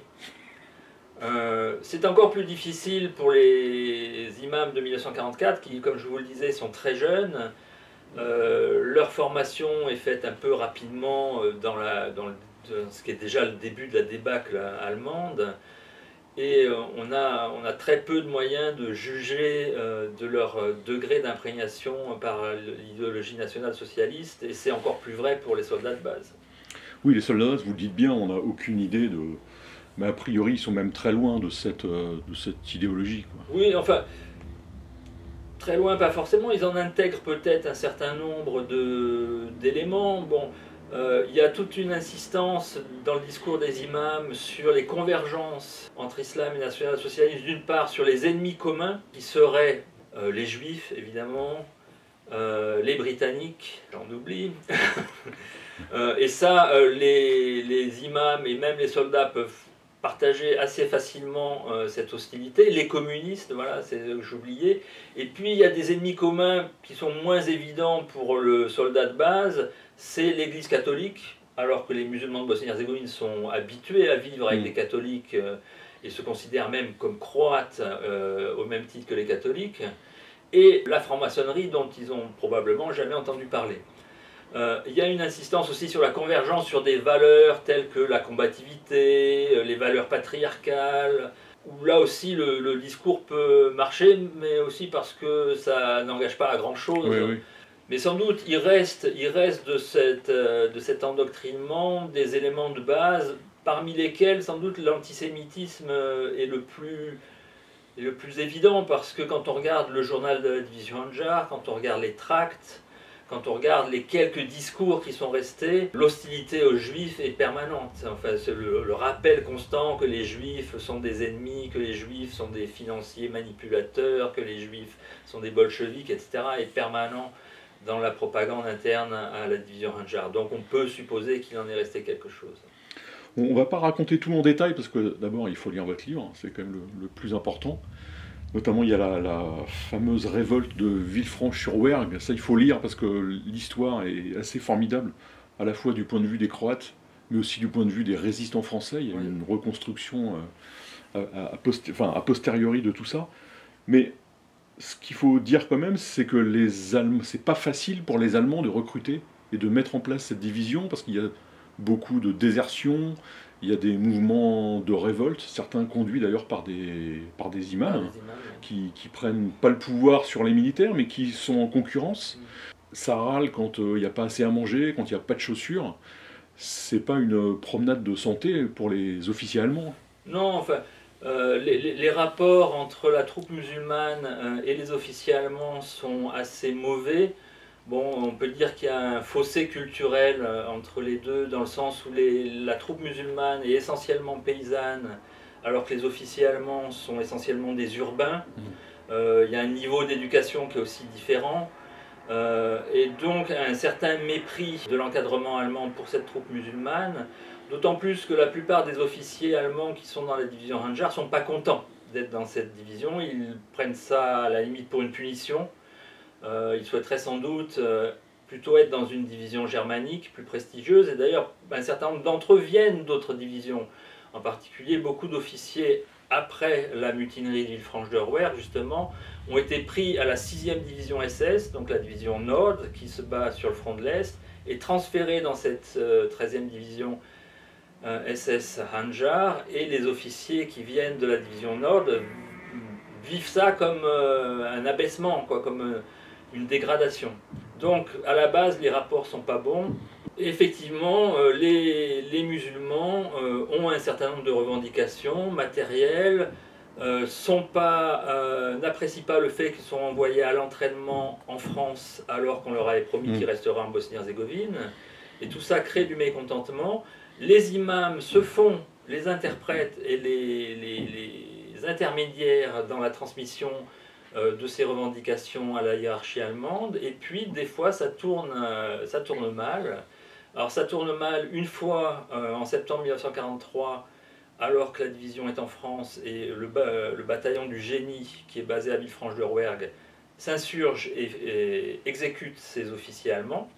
c'est encore plus difficile pour les imams de 1944 qui, comme je vous le disais, sont très jeunes. Leur formation est faite un peu rapidement dans, la, dans le ce qui est déjà le début de la débâcle allemande. Et euh, on a, on a très peu de moyens de juger euh, de leur euh, degré d'imprégnation par l'idéologie nationale socialiste, et c'est encore plus vrai pour les soldats de base. Oui, les soldats, vous le dites bien, on n'a aucune idée de... Mais a priori, ils sont même très loin de cette, de cette idéologie. Oui, enfin, très loin, pas forcément. Ils en intègrent peut-être un certain nombre d'éléments. Bon, euh, il y a toute une insistance dans le discours des imams sur les convergences entre islam et national-socialisme, d'une part sur les ennemis communs, qui seraient euh, les juifs évidemment, euh, les britanniques, j'en oublie, <laughs> et ça, les, les, imams et même les soldats peuvent partager assez facilement cette hostilité. Les communistes, voilà, c'est j'oubliais. Et puis il y a des ennemis communs qui sont moins évidents pour le soldat de base, c'est l'Église catholique, alors que les musulmans de Bosnie-Herzégovine sont habitués à vivre avec les mm. catholiques euh, et se considèrent même comme croates euh, au même titre que les catholiques, et la franc-maçonnerie dont ils ont probablement jamais entendu parler. Euh, il y a une insistance aussi sur la convergence sur des valeurs telles que la combativité, les valeurs patriarcales, où là aussi le, discours peut marcher, mais aussi parce que ça n'engage pas à grand-chose. Mais sans doute, il reste, il reste de, cette, euh, de cet endoctrinement des éléments de base, parmi lesquels sans doute l'antisémitisme euh, est le plus, le plus évident, parce que quand on regarde le journal de la division Anjar, quand on regarde les tracts, quand on regarde les quelques discours qui sont restés, l'hostilité aux juifs est permanente. Enfin, le, rappel constant que les juifs sont des ennemis, que les juifs sont des financiers manipulateurs, que les juifs sont des bolcheviks, etc., est permanent dans la propagande interne à la division Hanjar. Donc on peut supposer qu'il en est resté quelque chose. On ne va pas raconter tout en détail, parce que d'abord il faut lire votre livre, hein, c'est quand même le, plus important. Notamment, il y a la, fameuse révolte de Villefranche-sur-Ouergue. Ça, il faut lire parce que l'histoire est assez formidable, à la fois du point de vue des Croates, mais aussi du point de vue des résistants français. Il y a une reconstruction euh, à, a posteriori de tout ça. Mais ce qu'il faut dire quand même, c'est que les Allemands, c'est pas facile pour les Allemands de recruter et de mettre en place cette division parce qu'il y a beaucoup de désertions, il y a des mouvements de révolte, certains conduits d'ailleurs par des, par des imams, qui, qui prennent pas le pouvoir sur les militaires mais qui sont en concurrence. Mm. Ça râle quand euh, il n'y a pas assez à manger, quand il n'y a pas de chaussures. C'est pas une promenade de santé pour les officiers allemands. Non, enfin, euh, les, rapports entre la troupe musulmane euh, et les officiers allemands sont assez mauvais. Bon, on peut dire qu'il y a un fossé culturel euh, entre les deux, dans le sens où la troupe musulmane est essentiellement paysanne, alors que les officiers allemands sont essentiellement des urbains. Mmh. Il y a un niveau d'éducation qui est aussi différent. et donc un certain mépris de l'encadrement allemand pour cette troupe musulmane. D'autant plus que la plupart des officiers allemands qui sont dans la division Ranger ne sont pas contents d'être dans cette division. Ils prennent ça à la limite pour une punition. Euh, ils souhaiteraient sans doute euh, plutôt être dans une division germanique plus prestigieuse. Et d'ailleurs, un certain nombre d'entre eux viennent d'autres divisions. En particulier, beaucoup d'officiers, après la mutinerie de Villefranche de Rouer, justement, ont été pris à la 6e division SS, donc la division Nord, qui se bat sur le front de l'Est, et transférés dans cette 13e euh, division SS Hanjar et les officiers qui viennent de la division Nord vivent ça comme euh, un abaissement, quoi, comme euh, une dégradation. Donc à la base, les rapports sont pas bons. Effectivement, euh, les, les, musulmans ont un certain nombre de revendications matérielles, n'apprécient pas le fait qu'ils sont envoyés à l'entraînement en France alors qu'on leur avait promis mm. qu'ils resteraient en Bosnie-Herzégovine. Et tout ça crée du mécontentement les imams se font les interprètes et les, intermédiaires dans la transmission de ces revendications à la hiérarchie allemande. Et puis, des fois, ça tourne, ça tourne mal. Alors, ça tourne mal une fois en septembre 1943 alors que la division est en France et le, le bataillon du génie, qui est basé à Villefranche-de-Rouergue, s'insurge et, exécute ses officiers allemands.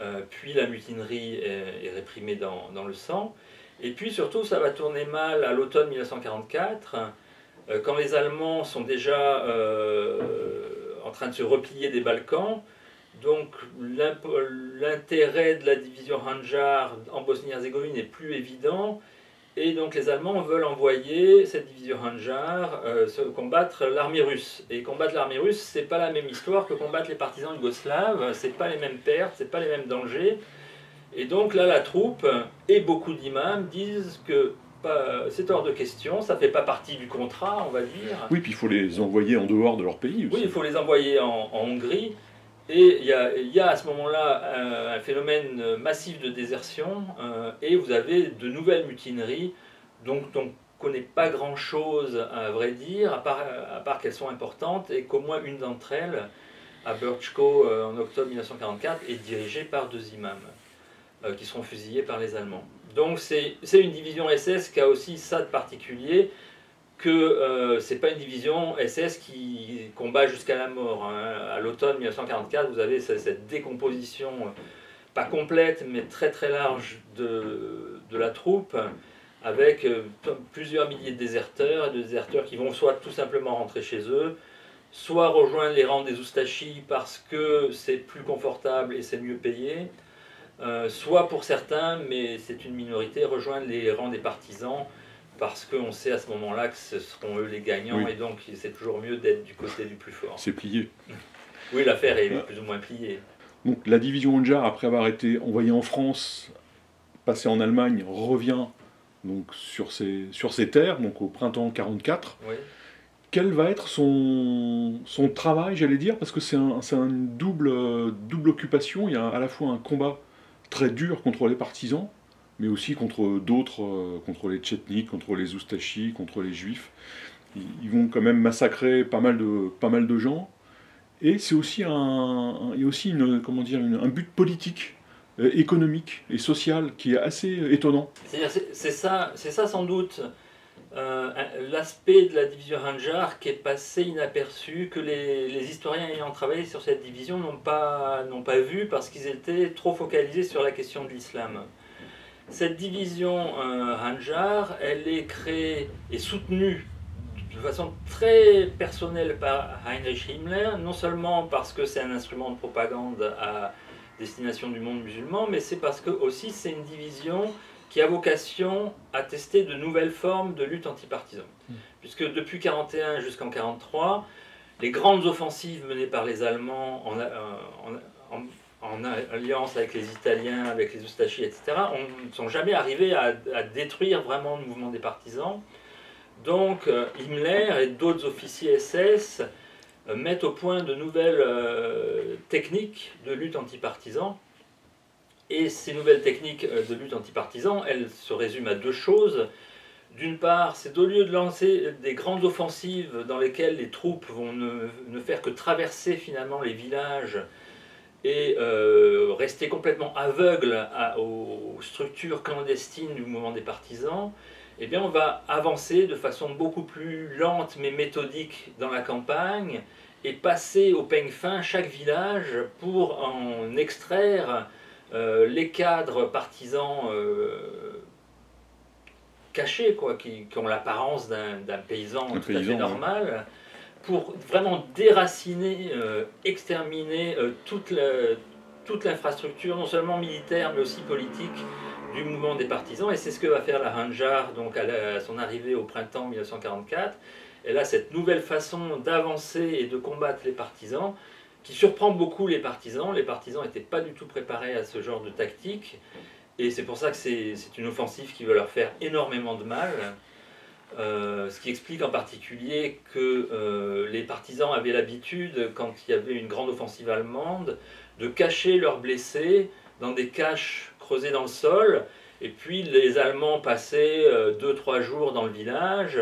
Euh, puis la mutinerie est, réprimée dans, le sang. Et puis surtout, ça va tourner mal à l'automne 1944, euh, quand les Allemands sont déjà euh, en train de se replier des Balkans. Donc l'intérêt de la division Handjar en Bosnie-Herzégovine est plus évident. Et donc les Allemands veulent envoyer cette division Hanjar euh, combattre l'armée russe. Et combattre l'armée russe, c'est pas la même histoire que combattre les partisans yougoslaves, c'est pas les mêmes pertes, c'est pas les mêmes dangers. Et donc là, la troupe et beaucoup d'imams disent que c'est hors de question, ça fait pas partie du contrat, on va dire. Oui, puis il faut les envoyer en dehors de leur pays aussi. Oui, il faut les envoyer en Hongrie. Et il y a, à ce moment-là un, phénomène massif de désertion euh, et vous avez de nouvelles mutineries dont on ne connaît pas grand-chose à vrai dire, à part, qu'elles sont importantes et qu'au moins une d'entre elles, à Birchko euh, en octobre 1944, est dirigée par deux imams euh, qui seront fusillés par les Allemands. Donc c'est une division SS qui a aussi ça de particulier, que euh, ce n'est pas une division SS qui combat jusqu'à la mort. Hein. À l'automne 1944, vous avez cette décomposition, euh, pas complète, mais très très large de, de la troupe, avec euh, plusieurs milliers de déserteurs, et de déserteurs qui vont soit tout simplement rentrer chez eux, soit rejoindre les rangs des Oustachis parce que c'est plus confortable et c'est mieux payé, soit pour certains, mais c'est une minorité, rejoindre les rangs des partisans parce qu'on sait à ce moment-là que ce seront eux les gagnants et donc c'est toujours mieux d'être du côté du plus fort. C'est plié. <laughs> Oui, l'affaire est plus ou moins pliée. Donc la division Onjar, après avoir été envoyée en France, passée en Allemagne, revient donc sur ses, sur ses terres, donc au printemps 44. Oui. Quel va être son, son travail, j'allais dire, parce que c'est un, une double, double occupation. Il y a à la fois un combat très dur contre les partisans, mais aussi contre d'autres, euh, contre les Tchétniks, contre les Oustachis, contre les Juifs. Ils vont quand même massacrer pas mal de, pas mal de gens. Et c'est aussi un, il y a aussi une, comment dire, un but politique, euh, économique et social qui est assez étonnant. C'est ça, c'est ça sans doute euh, l'aspect de la division Hanjar qui est passé inaperçu, que les, historiens ayant travaillé sur cette division n'ont pas, pas vu parce qu'ils étaient trop focalisés sur la question de l'islam. Cette division euh, Hanjar, elle est créée et soutenue de façon très personnelle par Heinrich Himmler, non seulement parce que c'est un instrument de propagande à destination du monde musulman, mais c'est parce que aussi c'est une division qui a vocation à tester de nouvelles formes de lutte antipartisan. Hmm. Puisque depuis 1941 jusqu'en 1943, les grandes offensives menées par les Allemands en, en, en en alliance avec les Italiens, avec les Oustachis, etc., on ne sont jamais arrivés à, détruire vraiment le mouvement des partisans. Donc euh, Himmler et d'autres officiers SS euh, mettent au point de nouvelles euh, techniques de lutte antipartisan. Et ces nouvelles techniques de lutte antipartisan, elles se résument à deux choses. D'une part, c'est au lieu de lancer des grandes offensives dans lesquelles les troupes vont ne, faire que traverser finalement les villages et euh, rester complètement aveugle aux structures clandestines du mouvement des partisans, eh bien on va avancer de façon beaucoup plus lente mais méthodique dans la campagne et passer au peigne fin chaque village pour en extraire euh, les cadres partisans euh, cachés, quoi, qui, ont l'apparence d'un paysan tout à fait normal pour vraiment déraciner, euh, exterminer euh, toute l'infrastructure, non seulement militaire, mais aussi politique, du mouvement des partisans. Et c'est ce que va faire la Hanjar donc à, son arrivée au printemps 1944. Elle a cette nouvelle façon d'avancer et de combattre les partisans qui surprend beaucoup les partisans. Les partisans n'étaient pas du tout préparés à ce genre de tactique. Et c'est pour ça que c'est une offensive qui va leur faire énormément de mal. Euh, ce qui explique en particulier que euh, les partisans avaient l'habitude, quand il y avait une grande offensive allemande, de cacher leurs blessés dans des caches creusées dans le sol. Et puis les Allemands passaient 2-3 euh, jours dans le village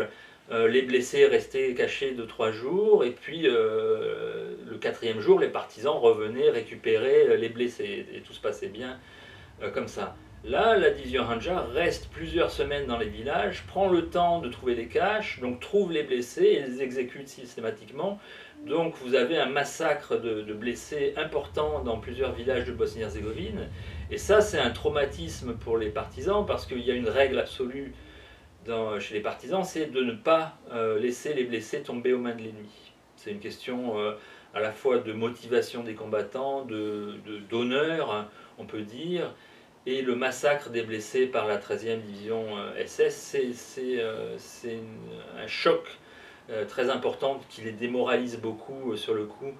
les blessés restaient cachés de trois jours, et puis le quatrième jour, les partisans revenaient récupérer les blessés, et tout se passait bien comme ça. Là, la division Hanja reste plusieurs semaines dans les villages, prend le temps de trouver des caches, donc trouve les blessés et les exécute systématiquement. Donc vous avez un massacre de, blessés important dans plusieurs villages de Bosnie-Herzégovine. Et ça, c'est un traumatisme pour les partisans parce qu'il y a une règle absolue chez les partisans, c'est de ne pas euh, laisser les blessés tomber aux mains de l'ennemi. C'est une question euh, à la fois de motivation des combattants, d'honneur, de, on peut dire, et le massacre des blessés par la 13e division SS, euh, c'est euh, un choc euh, très important qui les démoralise beaucoup sur le coup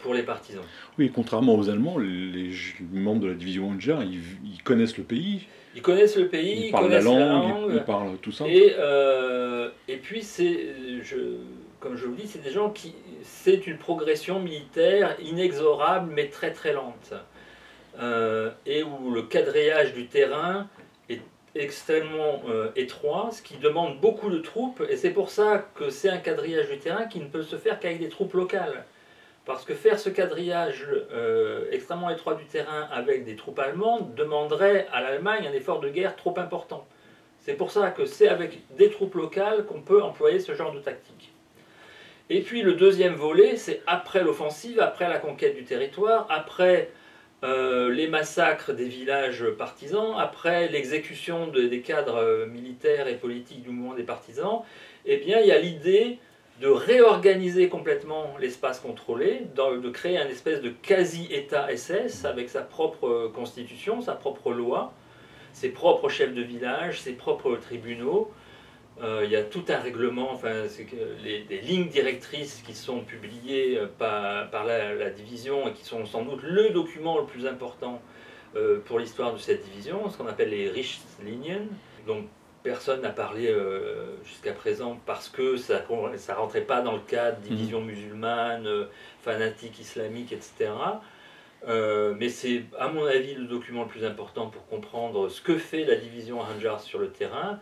pour les partisans. Oui, contrairement aux Allemands, les, membres de la division Anja, ils, connaissent le pays. Ils connaissent le pays, ils, parlent la langue, ils, parlent tout ça. Et, et puis, c'est, comme je vous dis, c'est des gens qui. C'est une progression militaire inexorable, mais très très lente. Euh, et où le quadrillage du terrain est extrêmement euh, étroit, ce qui demande beaucoup de troupes, et c'est pour ça que c'est un quadrillage du terrain qui ne peut se faire qu'avec des troupes locales. Parce que faire ce quadrillage euh, extrêmement étroit du terrain avec des troupes allemandes demanderait à l'Allemagne un effort de guerre trop important. C'est pour ça que c'est avec des troupes locales qu'on peut employer ce genre de tactique. Et puis le deuxième volet, c'est après l'offensive, après la conquête du territoire, après euh, les massacres des villages partisans, après l'exécution des cadres euh, militaires et politiques du mouvement des partisans, eh bien, il y a l'idée de réorganiser complètement l'espace contrôlé, de créer un espèce de quasi-État SS avec sa propre euh, constitution, sa propre loi, ses propres chefs de village, ses propres tribunaux, euh, il y a tout un règlement, enfin, que les, lignes directrices qui sont publiées euh, par, la, division et qui sont sans doute le document le plus important pour l'histoire de cette division, ce qu'on appelle les Richtlinien, dont personne n'a parlé jusqu'à présent parce que ça ne rentrait pas dans le cadre division mhm. musulmane, fanatique islamique, etc. mais c'est, à mon avis, le document le plus important pour comprendre ce que fait la division Hanjar sur le terrain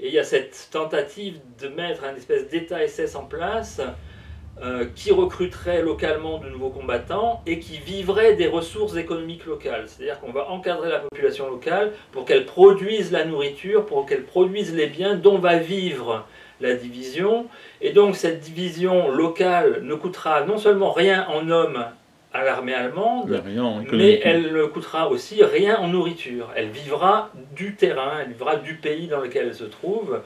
et il y a cette tentative de mettre un espèce d'État SS en place euh, qui recruterait localement de nouveaux combattants et qui vivrait des ressources économiques locales. C'est-à-dire qu'on va encadrer la population locale pour qu'elle produise la nourriture, pour qu'elle produise les biens dont va vivre la division. Et donc cette division locale ne coûtera non seulement rien en hommes à l'armée allemande, mais elle ne coûtera aussi rien en nourriture. Elle vivra du terrain, elle vivra du pays dans lequel elle se trouve.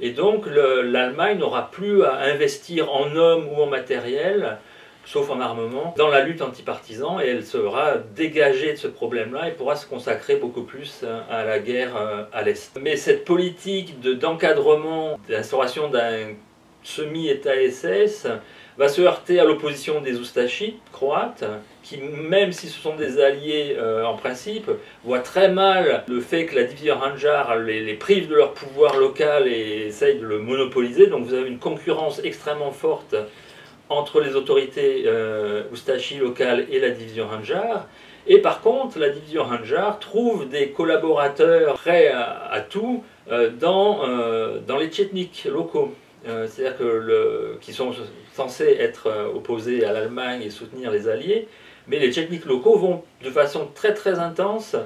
Et donc l'Allemagne n'aura plus à investir en hommes ou en matériel, sauf en armement, dans la lutte antipartisan, et elle sera dégagée de ce problème-là et pourra se consacrer beaucoup plus à la guerre euh, à l'Est. Mais cette politique d'encadrement, d'instauration d'un semi-État SS, va se heurter à l'opposition des Oustachis croates, qui même si ce sont des alliés euh, en principe, voient très mal le fait que la division Hanjar les, prive de leur pouvoir local et essaye de le monopoliser. Donc vous avez une concurrence extrêmement forte entre les autorités euh, locales et la division Hanjar. Et par contre, la division Hanjar trouve des collaborateurs prêts à, tout euh, dans, euh, dans les tchétniks locaux. C'est-à-dire qui sont censés être euh, opposés à l'Allemagne et soutenir les Alliés, mais les techniques locaux vont de façon très très intense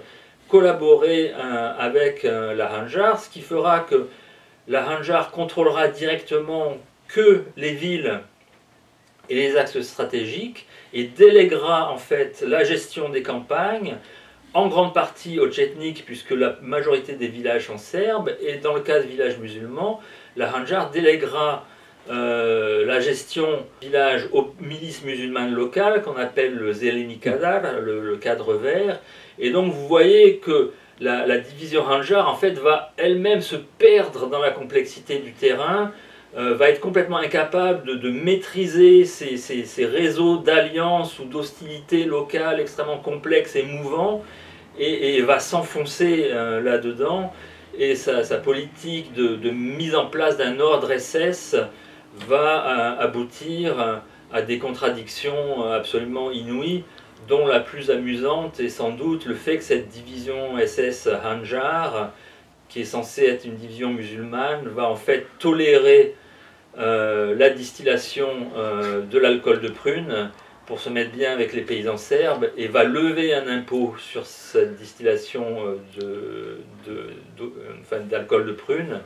collaborer euh, avec la Hanjar, ce qui fera que la Hanjar contrôlera directement que les villes et les axes stratégiques et déléguera en fait la gestion des campagnes en grande partie aux Tchétniks, puisque la majorité des villages sont serbes, et dans le cas de villages musulmans, la Hanjar déléguera euh, la gestion village aux milices musulmanes locales, qu'on appelle le Zeleni Kadar, le, cadre vert. Et donc vous voyez que la, division Hanjar, en fait, va elle-même se perdre dans la complexité du terrain, euh, va être complètement incapable de, maîtriser ces, réseaux d'alliances ou d'hostilité locales extrêmement complexes et mouvants, et, va s'enfoncer euh, là-dedans et sa, politique de, mise en place d'un ordre SS va euh, aboutir à des contradictions absolument inouïes, dont la plus amusante est sans doute le fait que cette division SS Hanjar, qui est censée être une division musulmane, va en fait tolérer la distillation de l'alcool de prune pour se mettre bien avec les paysans serbes et va lever un impôt sur cette distillation de, d'alcool de, prune.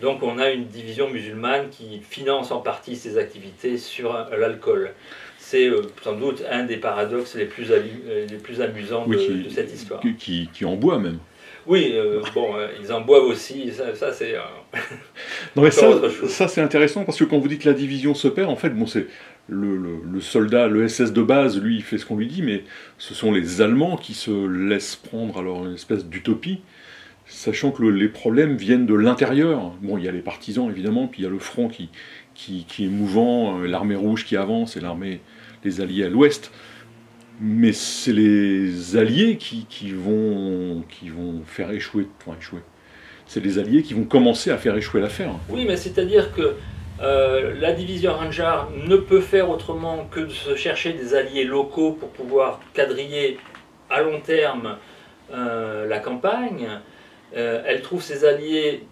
Donc on a une division musulmane qui finance en partie ses activités sur l'alcool. C'est sans doute un des paradoxes les plus, les plus amusants de, cette histoire. Qui, qui en boit même. Oui, euh, bon, euh, ils en boivent aussi, ça, c'est. Euh, <laughs> non, mais ça, ça c'est intéressant parce que quand vous dites que la division se perd, en fait, bon, c'est le, le, soldat, le SS de base, lui, il fait ce qu'on lui dit, mais ce sont les Allemands qui se laissent prendre alors une espèce d'utopie, sachant que les problèmes viennent de l'intérieur. Bon, il y a les partisans évidemment, puis il y a le front qui, qui, qui est mouvant, l'armée rouge qui avance et l'armée, les alliés à l'ouest mais c'est les alliés qui, vont, qui vont faire échouer, enfin échouer. C'est les alliés qui vont commencer à faire échouer l'affaire. Oui, mais c'est-à-dire que euh, la division Ranjar ne peut faire autrement que de se chercher des alliés locaux pour pouvoir quadriller à long terme euh, la campagne. Euh, elle trouve ses alliés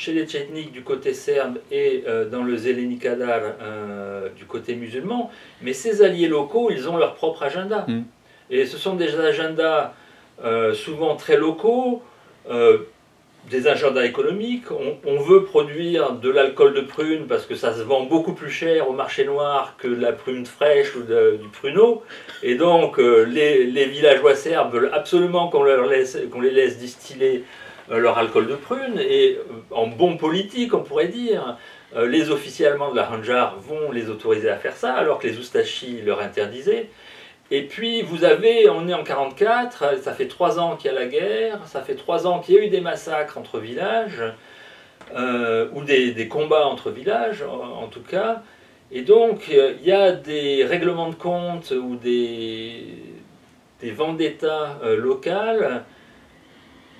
chez les Tchétniks du côté serbe et euh, dans le Zeleni Kadar euh, du côté musulman, mais ces alliés locaux, ils ont leur propre agenda. Mm. Et ce sont des agendas euh, souvent très locaux, des agendas économiques. On, veut produire de l'alcool de prune parce que ça se vend beaucoup plus cher au marché noir que la prune fraîche ou du pruneau. Et donc les, les, villageois serbes veulent absolument qu'on les laisse distiller leur alcool de prune, et euh, en bon politique, on pourrait dire, euh, les officiers allemands de la Hanjar vont les autoriser à faire ça, alors que les Oustachis leur interdisaient. Et puis vous avez, on est en 44, ça fait trois ans qu'il y a la guerre, ça fait trois ans qu'il y a eu des massacres entre villages, ou des, combats entre villages en, tout cas. Et donc il y a des règlements de compte ou des, des vendettas locales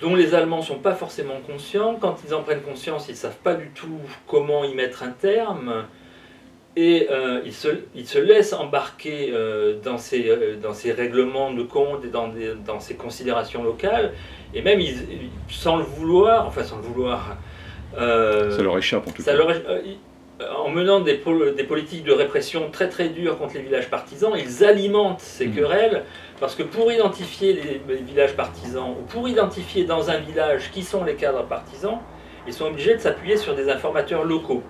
dont les Allemands ne sont pas forcément conscients. Quand ils en prennent conscience, ils ne savent pas du tout comment y mettre un terme. Et euh, ils, se, ils, se, laissent embarquer euh, dans, ces, euh, dans, ces, règlements de compte et dans, des, dans ces considérations locales. Et même, ils, sans le vouloir, enfin sans le vouloir... ça leur échappe en tout cas. Leur, en menant des, des, politiques de répression très très dures contre les villages partisans, ils alimentent ces mmh. querelles parce que pour identifier les, villages partisans, ou pour identifier dans un village qui sont les cadres partisans, ils sont obligés de s'appuyer sur des informateurs locaux.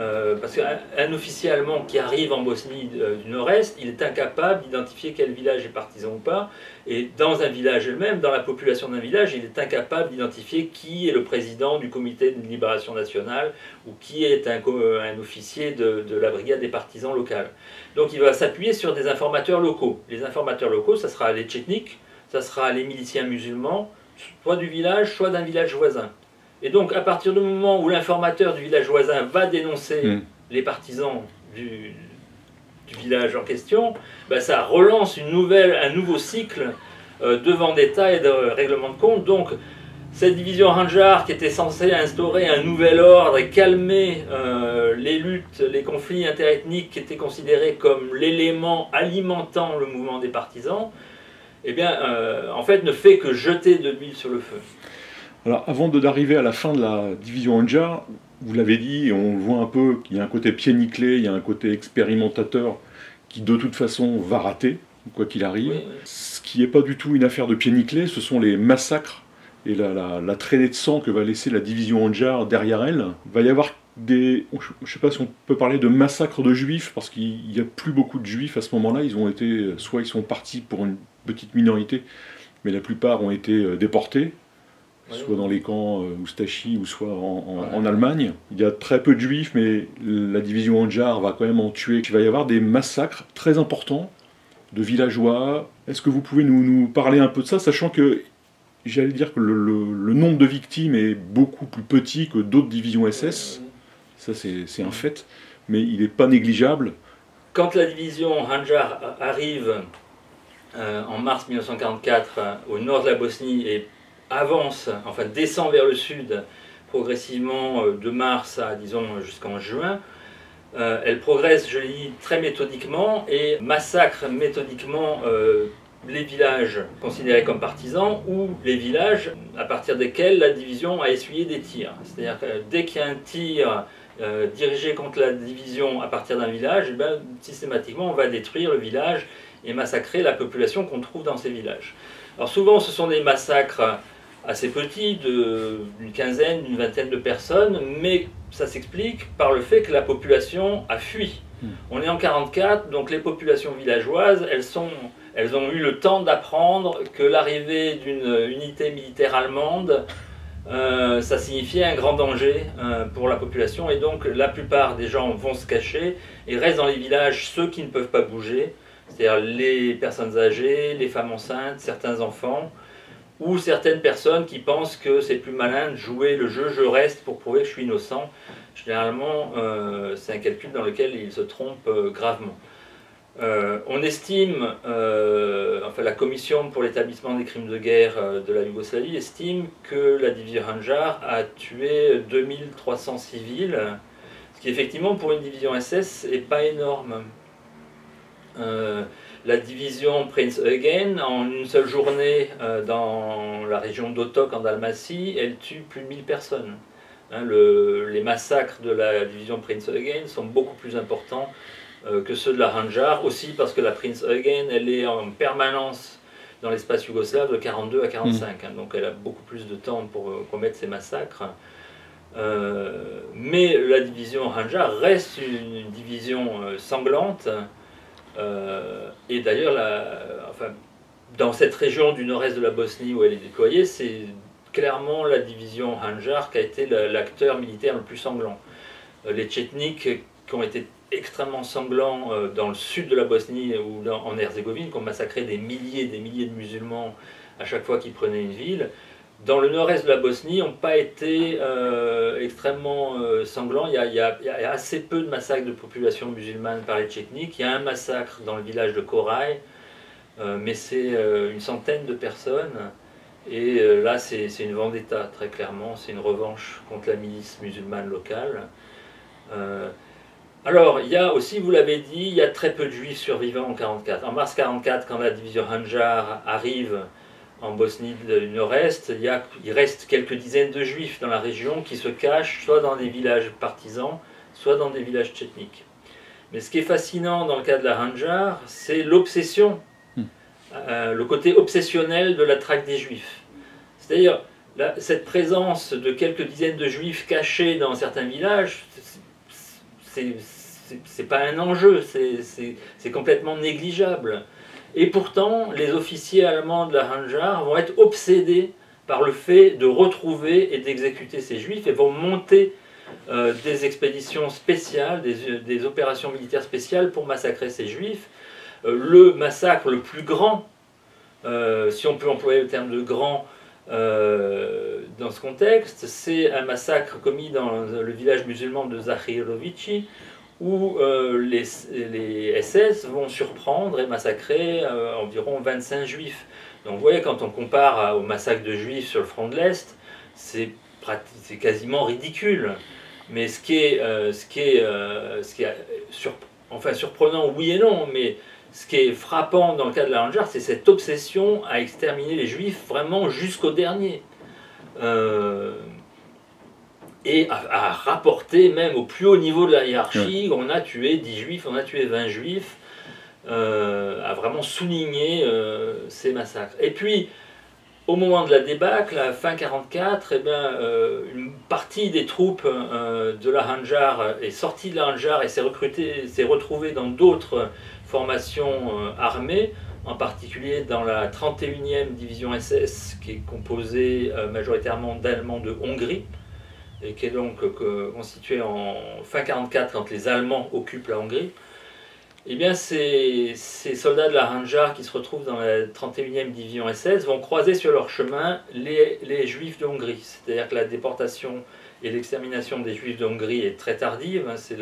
Euh, parce qu'un officier allemand qui arrive en Bosnie euh, du Nord-Est, il est incapable d'identifier quel village est partisan ou pas. Et dans un village elle-même, dans la population d'un village, il est incapable d'identifier qui est le président du comité de libération nationale ou qui est un, officier de, de, la brigade des partisans locales. Donc il va s'appuyer sur des informateurs locaux. Les informateurs locaux, ça sera les tchétniks, ça sera les miliciens musulmans, soit du village, soit d'un village voisin. Et donc, à partir du moment où l'informateur du village voisin va dénoncer hmm. les partisans du, village en question, bah, ça relance une nouvelle, un nouveau cycle euh, de vendetta et de règlement de compte. Donc, cette division Ranjar, qui était censée instaurer un nouvel ordre et calmer euh, les luttes, les conflits interethniques qui étaient considérés comme l'élément alimentant le mouvement des partisans, eh bien, euh, en fait, ne fait que jeter de l'huile sur le feu. Alors, avant d'arriver à la fin de la division Anja, vous l'avez dit, et on voit un peu qu'il y a un côté pied nickelé, il y a un côté expérimentateur qui de toute façon va rater, quoi qu'il arrive. Ce qui n'est pas du tout une affaire de pied nickelé, ce sont les massacres et la, traînée de sang que va laisser la division Anja derrière elle. Il va y avoir des. Je ne sais pas si on peut parler de massacres de juifs, parce qu'il n'y a plus beaucoup de juifs à ce moment-là. Ils ont été. Soit ils sont partis pour une petite minorité, mais la plupart ont été euh, déportés soit dans les camps euh, Oustachi ou soit en, Allemagne. Il y a très peu de juifs, mais la division Anjar va quand même en tuer. Il va y avoir des massacres très importants de villageois. Est-ce que vous pouvez nous, nous, parler un peu de ça, sachant que j'allais dire que le, nombre de victimes est beaucoup plus petit que d'autres divisions SS, ça c'est un fait, mais il n'est pas négligeable. Quand la division Anjar arrive euh, en mars 1944 euh, au nord de la Bosnie et avance, enfin descend vers le sud progressivement euh, de mars à, disons, jusqu'en juin. Euh, elle progresse, je l'ai dit, très méthodiquement et massacre méthodiquement euh, les villages considérés comme partisans ou les villages à partir desquels la division a essuyé des tirs. C'est-à-dire que dès qu'il y a un tir dirigé contre la division à partir d'un village, eh bien, systématiquement on va détruire le village et massacrer la population qu'on trouve dans ces villages. Alors souvent ce sont des massacres assez petits, d'une quinzaine, d'une vingtaine de personnes, mais ça s'explique par le fait que la population a fui. Hmm. On est en 44, donc les populations villageoises, elles, sont, elles ont eu le temps d'apprendre que l'arrivée d'une unité militaire allemande, euh, ça signifiait un grand danger euh, pour la population, et donc la plupart des gens vont se cacher et restent dans les villages ceux qui ne peuvent pas bouger, c'est-à-dire les personnes âgées, les femmes enceintes, certains enfants, ou certaines personnes qui pensent que c'est plus malin de jouer le jeu je reste pour prouver que je suis innocent. Généralement, euh, c'est un calcul dans lequel ils se trompent euh, gravement. Euh, on estime, enfin la Commission pour l'établissement des crimes de guerre de la Yougoslavie estime que la division Hanjar a tué 2300 civils, ce qui effectivement pour une division SS n'est pas énorme la division Prince Eugen, en une seule journée euh, dans la région d'Otok en Dalmatie, elle tue plus de 1000 personnes. Hein, les massacres de la division Prince Eugen sont beaucoup plus importants euh, que ceux de la Ranjar, aussi parce que la Prince Eugen, elle est en permanence dans l'espace yougoslave de 42 à 45, mm. hein, donc elle a beaucoup plus de temps pour euh, commettre ces massacres. mais la division Ranjar reste une division sanglante et d'ailleurs, enfin, dans cette région du nord-est de la Bosnie où elle est déployée, c'est clairement la division Hanjar qui a été l'acteur militaire le plus sanglant. Euh, les Tchétniks qui ont été extrêmement sanglants euh, dans le sud de la Bosnie ou en Herzégovine, qui ont massacré des milliers et des milliers de musulmans à chaque fois qu'ils prenaient une ville, dans le nord-est de la Bosnie n'ont pas été euh, extrêmement euh, sanglants. Il y, a, assez peu de massacres de population musulmane par les Tchétniks. Il y a un massacre dans le village de Koraï, euh, mais c'est une centaine de personnes. Et là, c'est une vendetta, très clairement. C'est une revanche contre la milice musulmane locale. alors, il y a aussi, vous l'avez dit, il y a très peu de juifs survivants en 1944. En mars 1944, quand la division Hanjar arrive en Bosnie du Nord-Est, il, il, reste quelques dizaines de juifs dans la région qui se cachent soit dans des villages partisans, soit dans des villages tchétniques. Mais ce qui est fascinant dans le cas de la Ranjar, c'est l'obsession, hmm. euh, le côté obsessionnel de la traque des juifs. C'est-à-dire, cette présence de quelques dizaines de juifs cachés dans certains villages, c'est pas un enjeu, c'est complètement négligeable. Et pourtant, les officiers allemands de la Hanjar vont être obsédés par le fait de retrouver et d'exécuter ces juifs et vont monter euh, des expéditions spéciales, des, opérations militaires spéciales pour massacrer ces juifs. Euh, le massacre le plus grand, euh, si on peut employer le terme de grand dans ce contexte, c'est un massacre commis dans le village musulman de Zahirovici, où euh, les, SS vont surprendre et massacrer euh, environ 25 juifs. Donc vous voyez, quand on compare au massacre de juifs sur le front de l'Est, c'est quasiment ridicule. Mais ce qui est, euh, ce qui est, ce qui est enfin surprenant, oui et non, mais ce qui est frappant dans le cas de la Ranger, c'est cette obsession à exterminer les juifs vraiment jusqu'au dernier et à, rapporter même au plus haut niveau de la hiérarchie, on a tué 10 juifs, on a tué 20 juifs, euh, à vraiment souligner euh, ces massacres. Et puis, au moment de la débâcle, à fin 44, eh bien, euh, une partie des troupes de la Hanjar est sortie de la Hanjar et s'est s'est retrouvée dans d'autres formations armées, en particulier dans la 31e division SS, qui est composée majoritairement d'Allemands de Hongrie, et qui est donc constitué en fin 44 quand les Allemands occupent la Hongrie, eh bien ces, ces soldats de la Ranjar qui se retrouvent dans la 31e division SS vont croiser sur leur chemin les, Juifs de Hongrie. C'est-à-dire que la déportation et l'extermination des Juifs de Hongrie est très tardive. Hein. C'est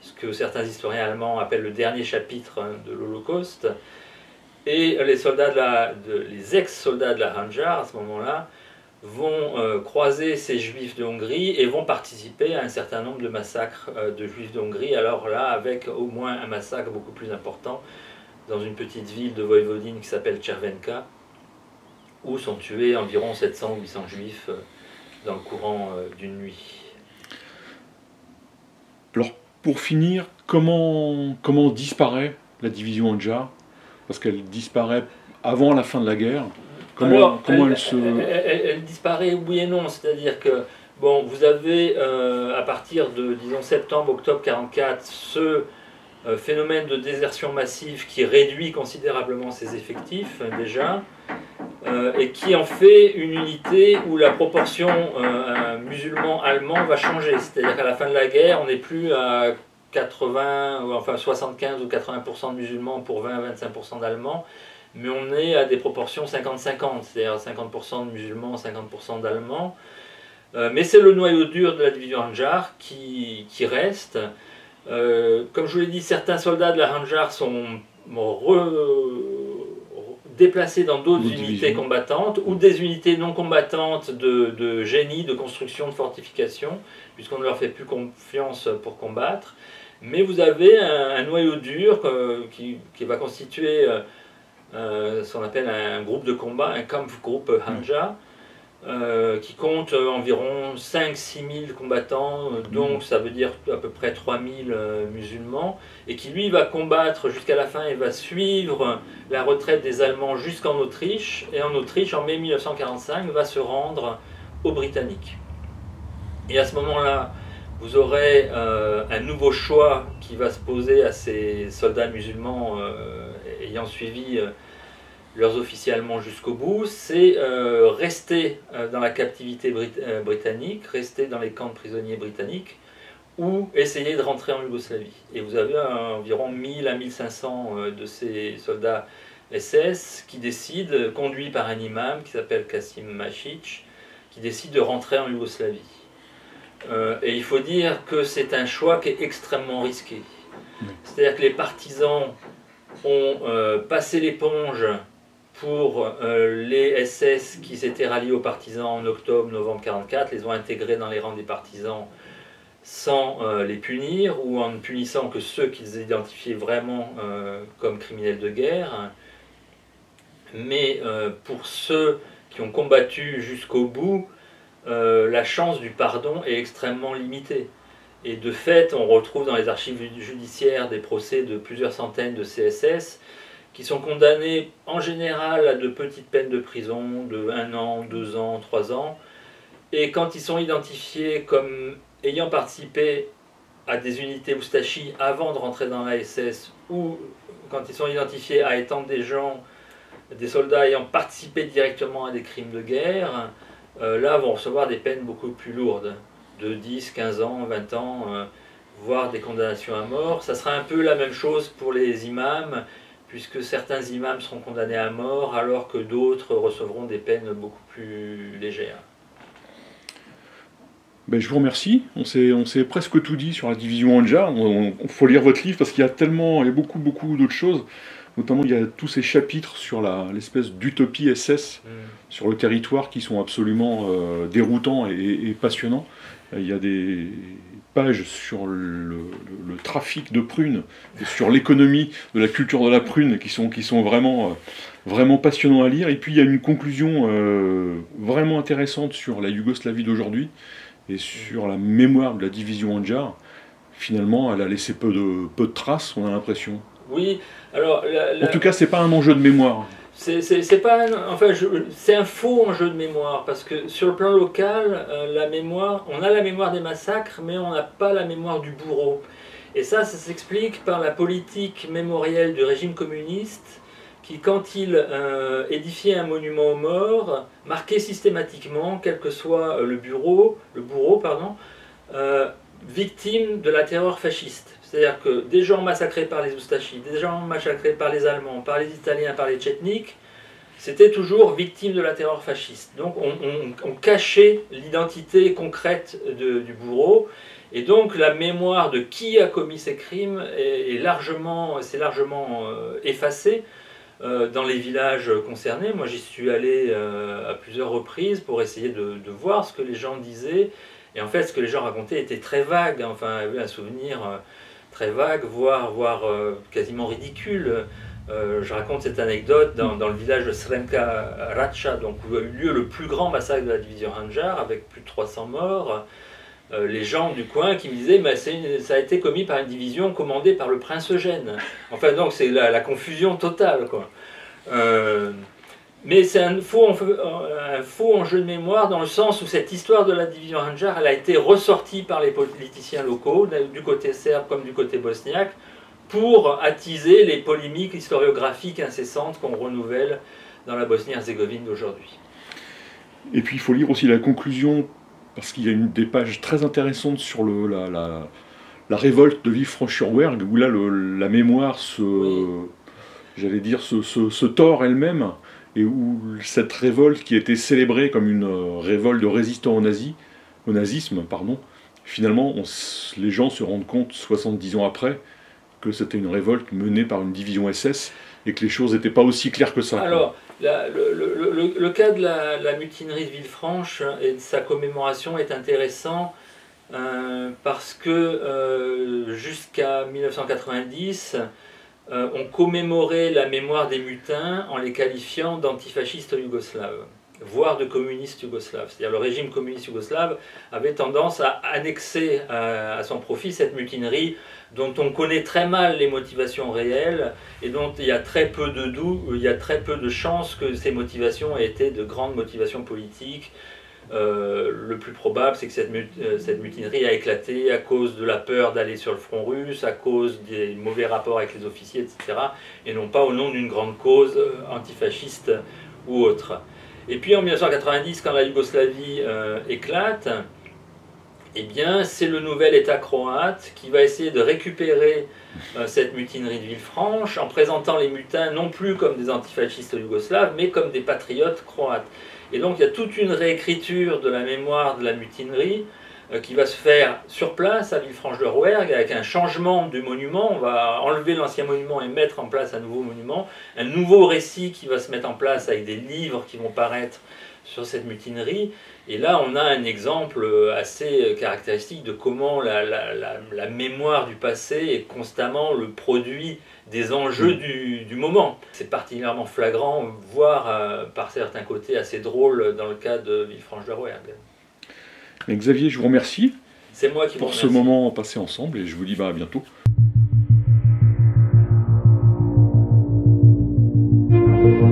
ce que certains historiens allemands appellent le dernier chapitre hein, de l'Holocauste. Et les soldats de la, les ex-soldats de la Ranjar à ce moment-là vont euh, croiser ces juifs de Hongrie et vont participer à un certain nombre de massacres euh, de juifs de Hongrie, alors là avec au moins un massacre beaucoup plus important dans une petite ville de Voïvodine qui s'appelle Tchervenka, où sont tués environ 700-800 ou 800 juifs euh, dans le courant d'une nuit. Alors, pour finir, comment, disparaît la division Anjar Parce qu'elle disparaît avant la fin de la guerre. Comment, comment elle, se... Elle, disparaît oui et non, c'est-à-dire que bon, vous avez euh, à partir de disons septembre, octobre 44 ce euh, phénomène de désertion massive qui réduit considérablement ses effectifs euh, déjà, et qui en fait une unité où la proportion musulman-allemand va changer. C'est-à-dire qu'à la fin de la guerre, on n'est plus à 80, enfin 75 ou 80% de musulmans pour 20 25% d'allemands, mais on est à des proportions 50-50, c'est-à-dire 50% de musulmans, 50% d'allemands. mais c'est le noyau dur de la division Anjar qui, qui reste. Euh, comme je vous l'ai dit, certains soldats de la Ranjar sont déplacés dans d'autres unités combattantes ou des unités non combattantes de, génie, de construction, de fortification, puisqu'on ne leur fait plus confiance pour combattre. Mais vous avez un, noyau dur euh, qui, va constituer euh, ce qu'on appelle un groupe de combat, un Kampfgruppe Hanja. Euh, qui compte euh, environ 5-6 000 combattants, euh, donc mm. ça veut dire à peu près 3 000 musulmans, et qui lui va combattre jusqu'à la fin et va suivre la retraite des Allemands jusqu'en Autriche, et en Autriche, en mai 1945, va se rendre aux Britanniques. Et à ce moment-là, vous aurez un nouveau choix qui va se poser à ces soldats musulmans ayant suivi leurs officiers allemands jusqu'au bout, c'est euh, rester euh, dans la captivité euh, britannique, rester dans les camps de prisonniers britanniques, ou essayer de rentrer en Yougoslavie. Et vous avez environ 1000 à 1500 de ces soldats SS qui décident, conduits par un imam qui s'appelle Kasim Machic, qui décide de rentrer en Yougoslavie. et il faut dire que c'est un choix qui est extrêmement risqué. C'est-à-dire que les partisans ont passé l'éponge pour euh, les SS qui s'étaient ralliés aux partisans en octobre-novembre 44, les ont intégrés dans les rangs des partisans sans euh, les punir ou en ne punissant que ceux qu'ils identifiaient vraiment euh, comme criminels de guerre. Mais pour ceux qui ont combattu jusqu'au bout, la chance du pardon est extrêmement limitée. Et de fait, on retrouve dans les archives judiciaires des procès de plusieurs centaines de CSS qui sont condamnés en général à de petites peines de prison, de 1 an, 2 ans, 3 ans. Et quand ils sont identifiés comme ayant participé à des unités Oustachi avant de rentrer dans la SS, ou quand ils sont identifiés à étant des gens, des soldats ayant participé directement à des crimes de guerre, euh, là vont recevoir des peines beaucoup plus lourdes, de 10, 15 ans, 20 ans, euh, voire des condamnations à mort. Ça sera un peu la même chose pour les imams puisque certains imams seront condamnés à mort alors que d'autres recevront des peines beaucoup plus légères. Ben, je vous remercie. On s'est presque tout dit sur la division Anja. Il faut lire votre livre parce qu'il y a tellement, il y a beaucoup, beaucoup d'autres choses. Notamment, il y a tous ces chapitres sur l'espèce d'utopie SS mm. sur le territoire qui sont absolument euh, déroutants et, passionnants. Il y a des, page sur le, trafic de prunes, et sur l'économie de la culture de la prune, qui sont, qui sont vraiment, euh, vraiment passionnants à lire. Et puis il y a une conclusion euh, vraiment intéressante sur la Yougoslavie d'aujourd'hui et sur la mémoire de la division Anjar. Finalement, elle a laissé peu de, peu de traces, on a l'impression. Oui, alors. En tout cas, c'est pas un enjeu de mémoire. C'est pas enfin un faux enjeu de mémoire parce que sur le plan local euh, la mémoire on a la mémoire des massacres mais on n'a pas la mémoire du bourreau. Et ça ça s'explique par la politique mémorielle du régime communiste qui quand il euh, édifiait un monument aux morts marquait systématiquement quel que soit euh, le bureau le bourreau pardon victime de la terreur fasciste c'est-à-dire que des gens massacrés par les Oustachis, des gens massacrés par les Allemands, par les Italiens, par les Tchétniks, c'était toujours victime de la terreur fasciste. Donc on, cachait l'identité concrète du bourreau, et donc la mémoire de qui a commis ces crimes est, largement, c'est largement euh, effacée euh, dans les villages concernés. Moi j'y suis allé euh, à plusieurs reprises pour essayer de, de, voir ce que les gens disaient, et en fait ce que les gens racontaient était très vague. Enfin, un souvenir très vague, voire, voire euh, quasiment ridicule. Euh, je raconte cette anecdote dans, le village de Sremka Racha, donc où a eu lieu le plus grand massacre de la division Hanjar, avec plus de 300 morts. euh, les gens du coin qui me disaient ça a été commis par une division commandée par le prince Eugène. Enfin donc c'est la, confusion totale quoi. Mais c'est un faux, un faux enjeu de mémoire dans le sens où cette histoire de la division Hanjar elle a été ressortie par les politiciens locaux, du côté serbe comme du côté bosniaque, pour attiser les polémiques historiographiques incessantes qu'on renouvelle dans la Bosnie-Herzégovine d'aujourd'hui. Et puis il faut lire aussi la conclusion, parce qu'il y a une des pages très intéressantes sur le, la, la, révolte de Villefranche-sur-Werg, où là la mémoire se, j'allais dire, se, se, tord elle-même, et où cette révolte qui était célébrée comme une euh, révolte de résistants au, nazi, au nazisme, pardon, finalement les gens se rendent compte 70 ans après que c'était une révolte menée par une division SS et que les choses n'étaient pas aussi claires que ça. Alors, le, cas de la, mutinerie de Villefranche et de sa commémoration est intéressant euh, parce que euh, jusqu'à 1990, euh, on commémorait la mémoire des mutins en les qualifiant d'antifascistes yougoslaves voire de communistes yougoslaves. C'est-à-dire le régime communiste yougoslave avait tendance à annexer à son profit cette mutinerie dont on connaît très mal les motivations réelles et dont il y a très peu de doute, il y a très peu de chances que ces motivations aient été de grandes motivations politiques. Euh, le plus probable, c'est que cette, euh, cette, mutinerie a éclaté à cause de la peur d'aller sur le front russe, à cause des mauvais rapports avec les officiers, etc., et non pas au nom d'une grande cause euh, antifasciste ou autre. Et puis en 1990, quand la Yougoslavie éclate, eh bien, c'est le nouvel État croate qui va essayer de récupérer cette mutinerie de Villefranche en présentant les mutins non plus comme des antifascistes yougoslaves, mais comme des patriotes croates. Et donc, il y a toute une réécriture de la mémoire de la mutinerie euh, qui va se faire sur place à Villefranche-de-Rouergue avec un changement du monument. On va enlever l'ancien monument et mettre en place un nouveau monument. Un nouveau récit qui va se mettre en place avec des livres qui vont paraître sur cette mutinerie. Et là, on a un exemple assez caractéristique de comment la, la, mémoire du passé est constamment le produit des enjeux mm. du, moment. C'est particulièrement flagrant, voire euh, par certains côtés assez drôle dans le cas de Villefranche-de-Rouergue. Xavier, je vous remercie. C'est moi qui pour ce moment passé ensemble et je vous dis bah, à bientôt.